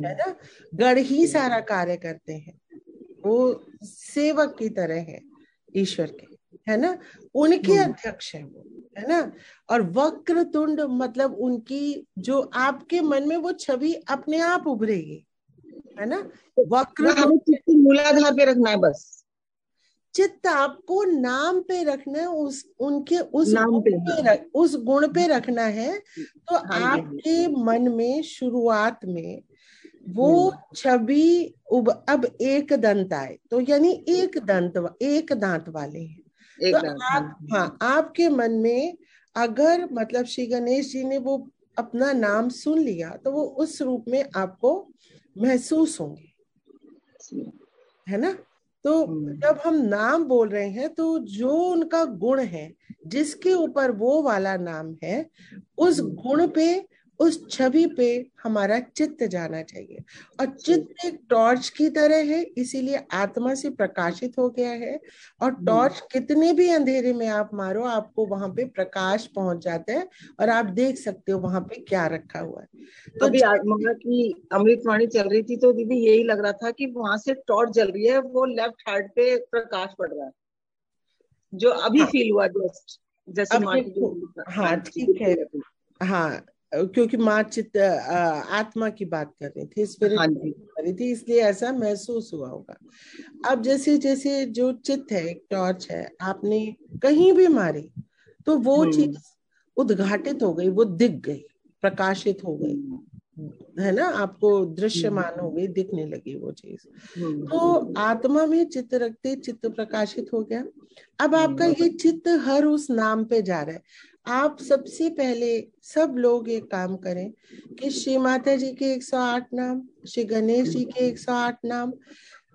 है ना? गण ही सारा कार्य करते हैं वो सेवक की तरह है ईश्वर के है ना? उनके अध्यक्ष है वो है ना? और वक्र तुंड मतलब उनकी जो आपके मन में वो छवि अपने आप उभरेगी। है ना? वक्र हमें चित्त मूलाधार पे रखना है बस। चित्त आपको नाम पे रखना है उस उनके उस नाम पे, पे रख, उस गुण पे रखना है। तो हाँ आपके मन में शुरुआत में वो छवि उब अब एक दंत आए। तो यानी एक दंत एक दांत वाले हैं। तो आप हाँ आपके मन में अगर मतलब श्री गणेश जी ने वो अपना नाम सुन लिया तो वो उस रूप में आपको महसूस होंगे। है ना? तो जब हम नाम बोल रहे हैं तो जो उनका गुण है जिसके ऊपर वो वाला नाम है उस गुण पे उस छवि पे हमारा चित्त जाना चाहिए। और चित्त एक टॉर्च की तरह है इसीलिए आत्मा से प्रकाशित हो गया है। और टॉर्च कितने भी अंधेरे में आप मारो आपको वहाँ पे प्रकाश पहुँच जाता है और आप देख सकते हो वहाँ पे क्या रखा हुआ है। तो अभी आत्मा की अमृतवाणी चल रही थी तो दीदी यही लग रहा था कि वहाँ से टॉर्च जल रही है वो लेफ़्ट हार्ट पे प्रकाश पड़ रहा है। जो अभी हाँ। फील हुआ जस्ट जैसे जो हाँ ठीक है। हाँ क्योंकि माँ चित्त अ, आत्मा की बात कर रही थी स्पिरिट हाँ कर रही थी इसलिए ऐसा महसूस हुआ होगा। अब जैसे जैसे जो चित्त है एक टॉर्च है आपने कहीं भी मारी तो वो हम्म। चीज़ उद्घाटित हो गई वो दिख गई प्रकाशित हो गई है ना? आपको दृश्यमान हो गई दिखने लगी वो चीज़। हम्म। तो आत्मा में चित्त रखते चित्त प्रकाशित हो गया। अब आपका ये चित्त हर उस नाम पे जा रहा है। आप सबसे पहले सब लोग एक काम करें कि श्री माता जी के 108 नाम, श्री गणेश जी के 108 नाम,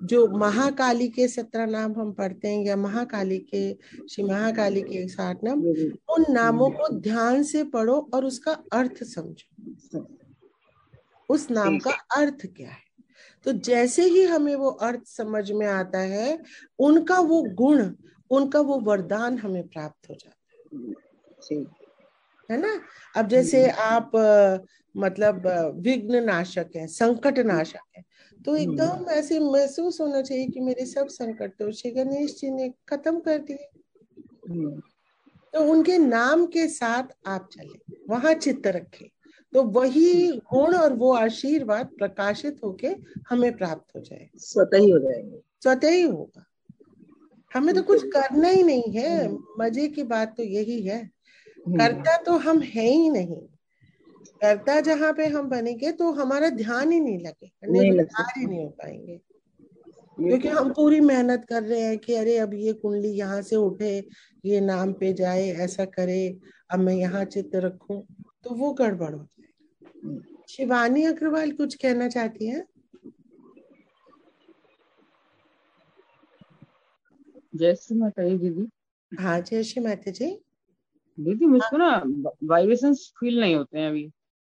जो महाकाली के सत्रह नाम हम पढ़ते हैं या महाकाली के, श्री महाकाली के एक 108 नाम, उन नामों को ध्यान से पढ़ो और उसका अर्थ समझो। उस नाम का अर्थ क्या है? तो जैसे ही हमें वो अर्थ समझ में आता है, उनका वो गुण, उनका वो वरदान हमें प्राप्त हो जाता है। है ना? अब जैसे आप मतलब विघ्न नाशक है संकट नाशक है तो एकदम ऐसे महसूस होना चाहिए कि मेरे सब संकट तो श्री गणेश जी ने खत्म कर दिए। तो उनके नाम के साथ आप चले वहाँ चित्त रखें। तो वही गुण और वो आशीर्वाद प्रकाशित होके हमें प्राप्त हो जाए। स्वतः ही हो जाएँगे। स्वतः ही होगा। हमें तो कुछ करना ही नहीं है। मज़े की बात तो यही है। करता तो हम है ही नहीं। करता जहाँ पे हम बनेंगे तो हमारा ध्यान ही नहीं लगेगा नहीं ही नहीं हो पाएँगे। क्योंकि हम पूरी मेहनत कर रहे हैं कि अरे अब ये कुंडली यहाँ से उठे ये नाम पे जाए ऐसा करे अब मैं यहाँ चित्र रखूँ तो वो गड़बड़ हो जाएगा। शिवानी अग्रवाल कुछ कहना चाहती है? जय श्री माता दीदी हाँ जय श्री माता जी। दीदी मुझको ना वाइब्रेशंस फील नहीं होते हैं अभी।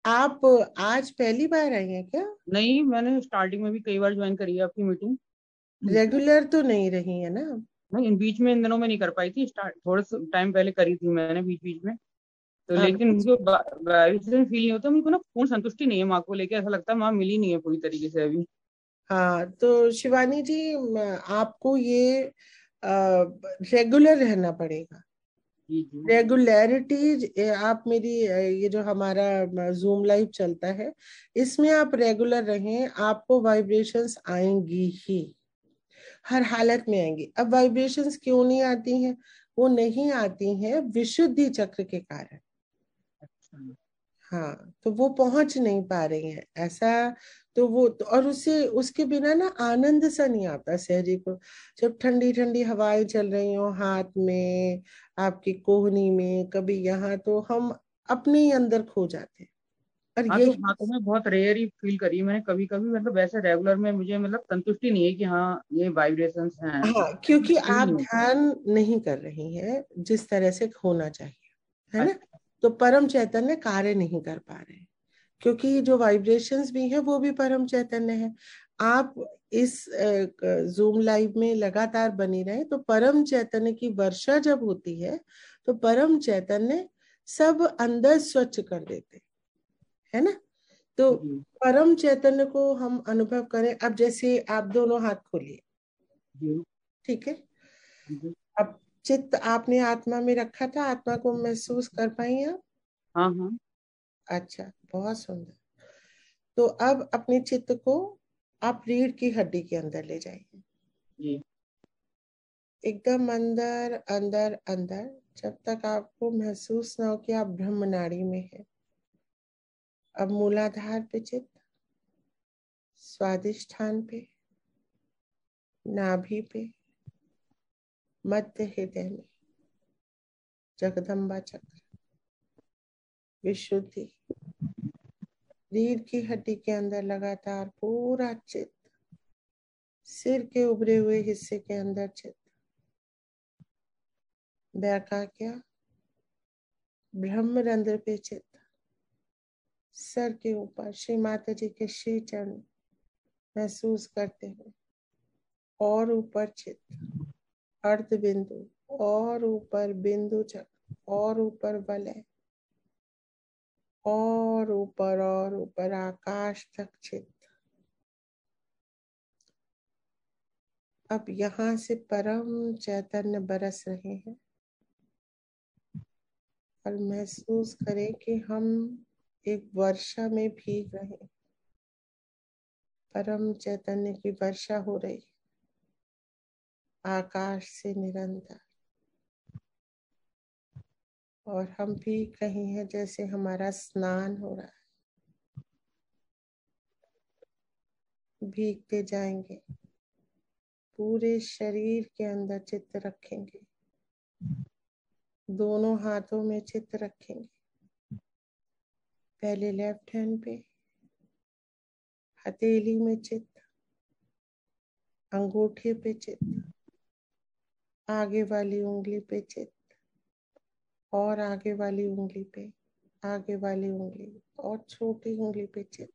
आप आज पहली बार आई हैं क्या? नहीं मैंने स्टार्टिंग में भी कई बार ज्वाइन करी है आपकी मीटिंग रेगुलर तो नहीं रही है ना? नहीं इन बीच में इन दिनों में नहीं कर पाई थी। स्टार्ट थोड़े टाइम पहले करी थी मैंने बीच बीच में। तो हाँ, लेकिन मुझको वाइब्रेशन फील नहीं होता। मुझको ना पूर्ण संतुष्टि नहीं है माँ को लेकर ऐसा लगता है माँ मिली नहीं है पूरी तरीके से अभी। हाँ तो शिवानी जी आपको ये रेगुलर रहना पड़ेगा। जी जी रेगुलरिटी आप मेरी ये जो हमारा जूम लाइव चलता है इसमें आप रेगुलर रहें आपको वाइब्रेशंस आएँगी ही। हर हालत में आएँगी। अब वाइब्रेशंस क्यों नहीं आती हैं? वो नहीं आती हैं विशुद्धि चक्र के कारण। हाँ तो वो पहुँच नहीं पा रही हैं। ऐसा तो वो तो और उससे उसके बिना ना आनंद सा नहीं आता सहजी को। जब ठंडी ठंडी हवाएँ चल रही हो हाथ में आपकी कोहनी में कभी यहाँ तो हम अपने ही अंदर खो जाते हैं। और हाँ तो यही हाँ तो मैं बहुत रेयर ही फील करी मैंने। कभी कभी मतलब वैसे रेगुलर में मुझे मतलब संतुष्टि नहीं है कि हाँ ये वाइब्रेशन हैं। हाँ क्योंकि आप ध्यान नहीं कर रही हैं जिस तरह से होना चाहिए है ना? तो परम चैतन्य कार्य नहीं कर पा रहे क्योंकि जो वाइब्रेशंस भी हैं वो भी परम चैतन्य है। आप इस जूम लाइव में लगातार बनी रहे तो परम चैतन्य की वर्षा जब होती है तो परम चैतन्य सब अंदर स्वच्छ कर देते है। ना? तो परम चैतन्य को हम अनुभव करें। अब जैसे आप दोनों हाथ खोलिए। ठीक है? अब चित्त आपने आत्मा में रखा था आत्मा को महसूस कर पाई आप? हाँ हाँ। अच्छा बहुत सुंदर। तो अब अपने चित्त को आप रीढ़ की हड्डी के अंदर ले जाइए। एकदम अंदर अंदर अंदर जब तक आपको महसूस ना हो कि आप ब्रह्म नाड़ी में है। अब मूलाधार पे चित्त स्वादिष्ठान पे नाभि पे मध्य हृदय में जगदम्बा चक्र विशुद्धि। रीढ़ की हड्डी के अंदर लगातार पूरा चित्त, सिर के उभरे हुए हिस्से के अंदर चित्त। क्या? ब्रह्म रंध्र पे चित्त। सर के ऊपर श्री माता जी के श्री चरण महसूस करते हुए। और ऊपर चित्त। अर्ध बिंदु और ऊपर बिंदु चक्र। और ऊपर वलय। और ऊपर और ऊपर आकाश तक चित्त अब यहाँ से परम चैतन्य बरस रहे हैं और महसूस करें कि हम एक वर्षा में भीग रहे हैं। परम चैतन्य की वर्षा हो रही आकाश से निरंतर। और हम भी कहीं हैं जैसे हमारा स्नान हो रहा है। भीगते जाएँगे। पूरे शरीर के अंदर चित्त रखेंगे। दोनों हाथों में चित्त रखेंगे। पहले लेफ़्ट हैंड पे, हथेली में चित्त, अंगूठे पे चित्त, आगे वाली उंगली पे चित्त। और आगे वाली उंगली पे, आगे वाली उंगली और छोटी उंगली पे चित्त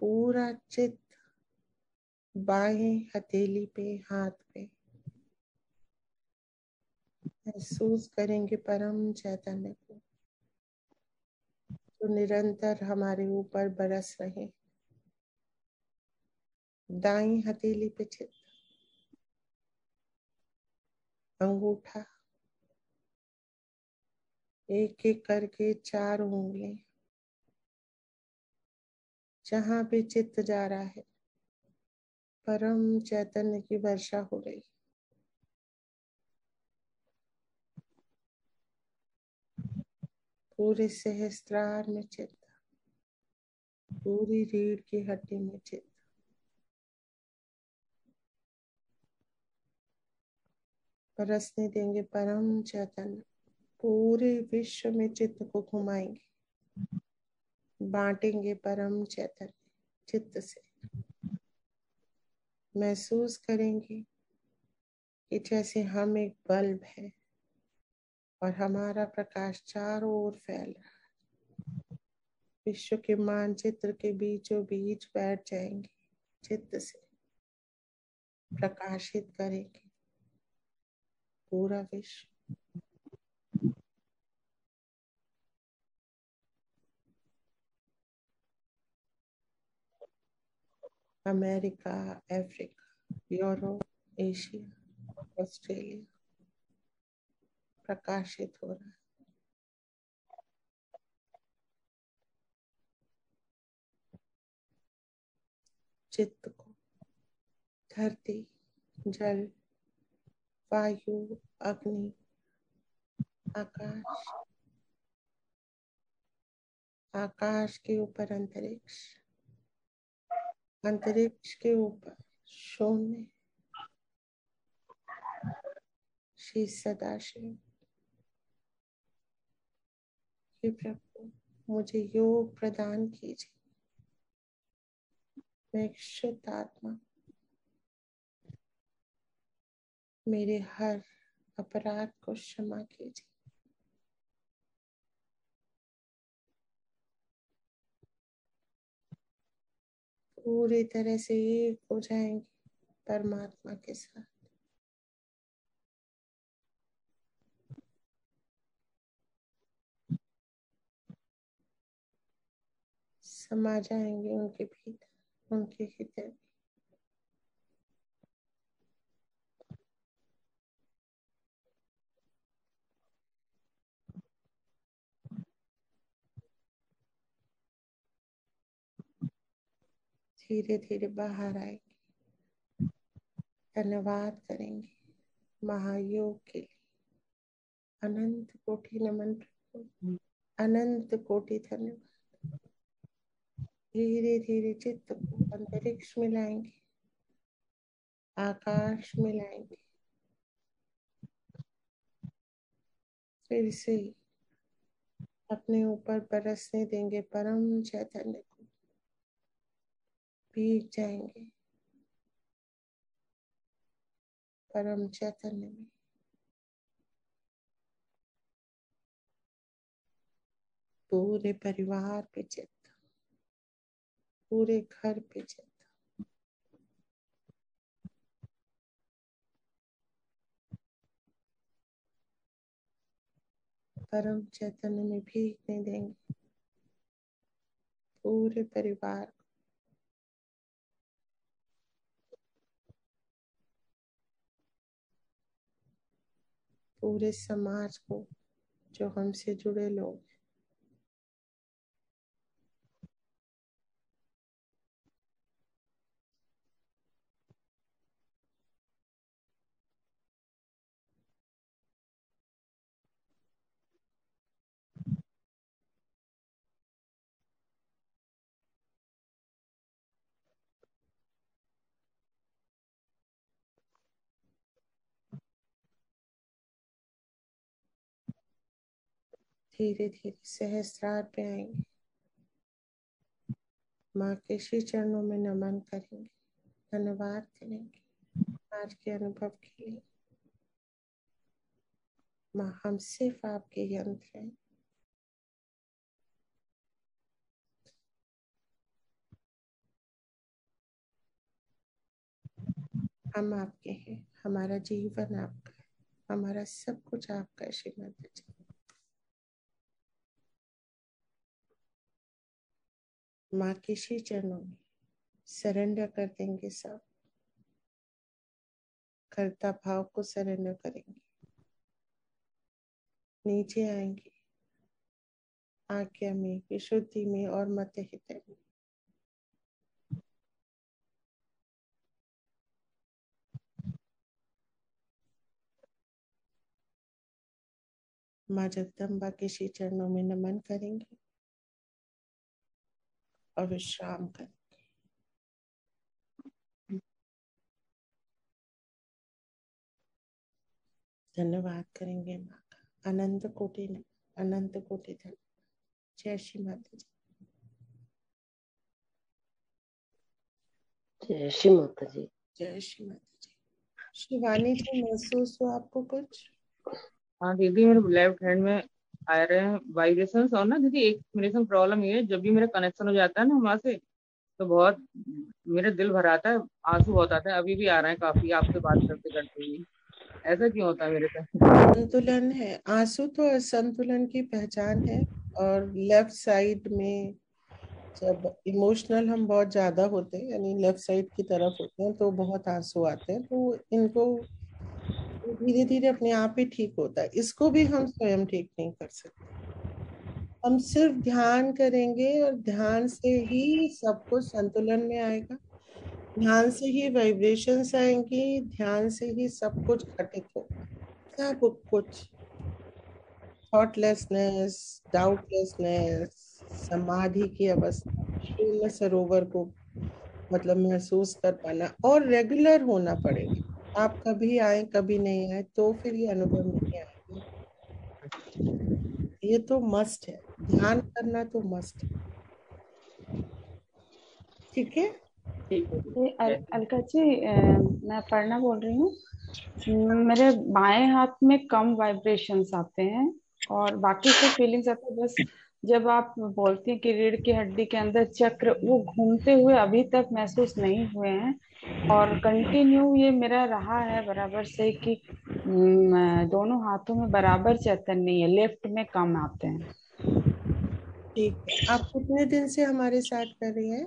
पूरा चित्त बाएँ हथेली पे, हाथ पे। महसूस करेंगे परम चैतन्य को, जो निरंतर हमारे ऊपर बरस रहे। दाई हथेली पे चित्त अंगूठा एक एक करके चार उंगली। जहाँ पे चित्त जा रहा है, परम चैतन्य की वर्षा हो रही पूरे सहस्त्रार में चित्त, पूरी रीढ़ की हड्डी में चित्त। बरसने देंगे परम चैतन्य। पूरे विश्व में चित्त को घुमाएँगे। बांटेंगे परम चैतन्य चित्त से। महसूस करेंगे कि जैसे हम एक बल्ब है और हमारा प्रकाश चारों ओर फैल रहा है। विश्व के मानचित्र के बीचों बीच बैठ जाएँगे चित्त से। प्रकाशित करेंगे पूरा विश्व। America, Africa, Europe, Asia, Australia. प्रकाशित हो रहा है। चित्त को। धरती, जल, वायु, अग्नि, आकाश। आकाश के ऊपर अंतरिक्ष। अंतरिक्ष के ऊपर, शून्य। श्री सदाशिव। हे प्रभु, मुझे योग प्रदान कीजिए। मैं शुद्ध आत्मा। मेरे हर अपराध को क्षमा कीजिए। पूरी तरह से एक हो जाएँगे परमात्मा के साथ। समा जाएँगे उनके भीतर, उनके हृदय में। धीरे धीरे बाहर आएँगे। धन्यवाद करेंगे महायोग के लिए। अनंत कोटि नमन अनंत कोटि धन्यवाद। धीरे धीरे चित्त को अंतरिक्ष में लाएँगे। आकाश में लाएँगे। फिर से अपने ऊपर बरसने देंगे परम चैतन्य को। भीग जाएँगे। परम चैतन्य में। पूरे परिवार पे चित्त पूरे घर पे चित्त परम चैतन्य में भीगने देंगे। पूरे परिवार पूरे समाज को जो हमसे जुड़े लोग धीरे धीरे सहस्त्रार पे आएँगे। माँ के श्री चरणों में नमन करेंगे, धन्यवाद करेंगे आज के अनुभव के लिए। माँ, हम सिर्फ़ आपके यंत्र हैं। हम आपके हैं, हमारा जीवन आपका है, हमारा सब कुछ आपका है जी। माँ के श्री चरणों में सरेंडर कर देंगे सब। कर्ता भाव को सरेंडर करेंगे। नीचे आएँगे। आज्ञा में, विशुद्धि में और मत हित में। माँ जगदम्बा के श्री चरणों में नमन करेंगे। और विश्राम करेंगे धन्यवाद करेंगे माँ का अनंत कोटि ने अनंत कोटि धन्यवाद जय श्री माता जी। जय श्री माता जी। जय श्री माता जी। शिवानी जी महसूस हो आपको कुछ? हाँ दीदी मेरे लेफ़्ट हैंड में आ रहे हैं वाइब्रेशंस और ना दीदी एक मेरे संग प्रॉब्लम ये है, जब भी मेरा कनेक्शन हो जाता है ना वहाँ से तो बहुत मेरा दिल भर आता है, आँसू बहुत आता है, अभी भी आ रहे हैं काफ़ी, आपसे बात करते करते ही। ऐसा क्यों होता है मेरे साथ? संतुलन है, आँसू तो असंतुलन की पहचान है, और लेफ़्ट साइड में जब इमोशनल हम बहुत ज़्यादा होते हैं, यानी लेफ़्ट साइड की तरफ़ होते हैं तो बहुत आँसू आते हैं तो इनको धीरे धीरे अपने आप ही ठीक होता है। इसको भी हम स्वयं ठीक नहीं कर सकते। हम सिर्फ़ ध्यान करेंगे और ध्यान से ही सब कुछ संतुलन में आएगा। ध्यान से ही वाइब्रेशंस आएँगी ध्यान से ही सब कुछ घटित होगा। सब कुछ। थॉटलेसनेस डाउटलेसनेस समाधि की अवस्था शून्य सरोवर को मतलब महसूस कर पाना और रेगुलर होना पड़ेगा। आप कभी आए कभी नहीं आए तो फिर ये अनुभव नहीं आएगा। ये तो मस्ट है। ध्यान करना तो मस्ट है। ठीक है? अलका जी मैं अपर्णा बोल रही हूँ। मेरे बाएँ हाथ में कम वाइब्रेशंस आते हैं और बाकी सब फीलिंग्स आते हैं बस जब आप बोलती हैं कि रीढ़ की हड्डी के अंदर चक्र वो घूमते हुए अभी तक महसूस नहीं हुए हैं। और कंटिन्यू ये मेरा रहा है बराबर से कि हम्म, दोनों हाथों में बराबर चैतन्य नहीं है लेफ़्ट में कम आते हैं। ठीक। आप कितने दिन से हमारे साथ कर रही हैं?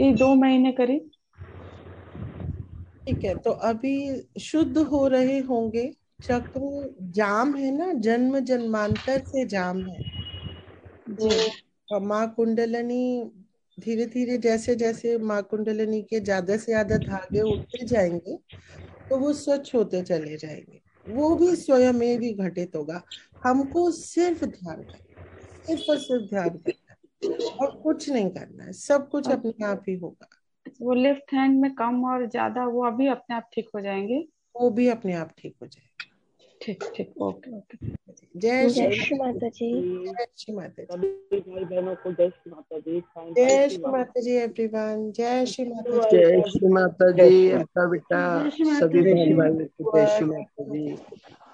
ये दो महीने करीब। ठीक है तो अभी शुद्ध हो रहे होंगे चक्र जाम है ना जन्म जन्मांतर से जाम है। तो माँ कुंडलनी धीरे धीरे जैसे जैसे माँ कुंडलनी के ज़्यादा से ज़्यादा धागे उठते जाएँगे तो वो स्वच्छ होते चले जाएँगे। वो भी स्वयं में भी घटित होगा। हमको सिर्फ़ ध्यान करना सिर्फ़ और सिर्फ़ ध्यान करना और कुछ नहीं करना है सब कुछ अपने आप ही होगा। वो लेफ़्ट हैंड में कम और ज़्यादा वो अभी अपने आप ठीक हो जाएँगे? वो भी अपने आप ठीक हो जाएगा। ठीक ठीक ओके। ओके। जय जय श्री माता जी जय श्री माता जी भाई बहनों को जय श्री माता जी जय श्री माता जी एवरीवन जय श्री माता जी जय श्री माता जी अल्का बेटा सभी। बहन को जय श्री माता जी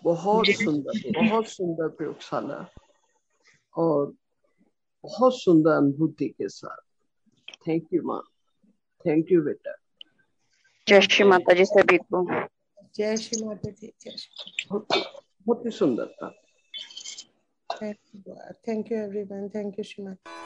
बहुत सुंदर बहुत सुंदर प्रयोगशाला और बहुत सुंदर अनुभूति के साथ। थैंक यू माँ थैंक यू बेटा। जय श्री माता जी सभी को। जय श्री माता जी जय श्री बहुत ही सुंदर था। Thank you thank you everyone thank you Shri माता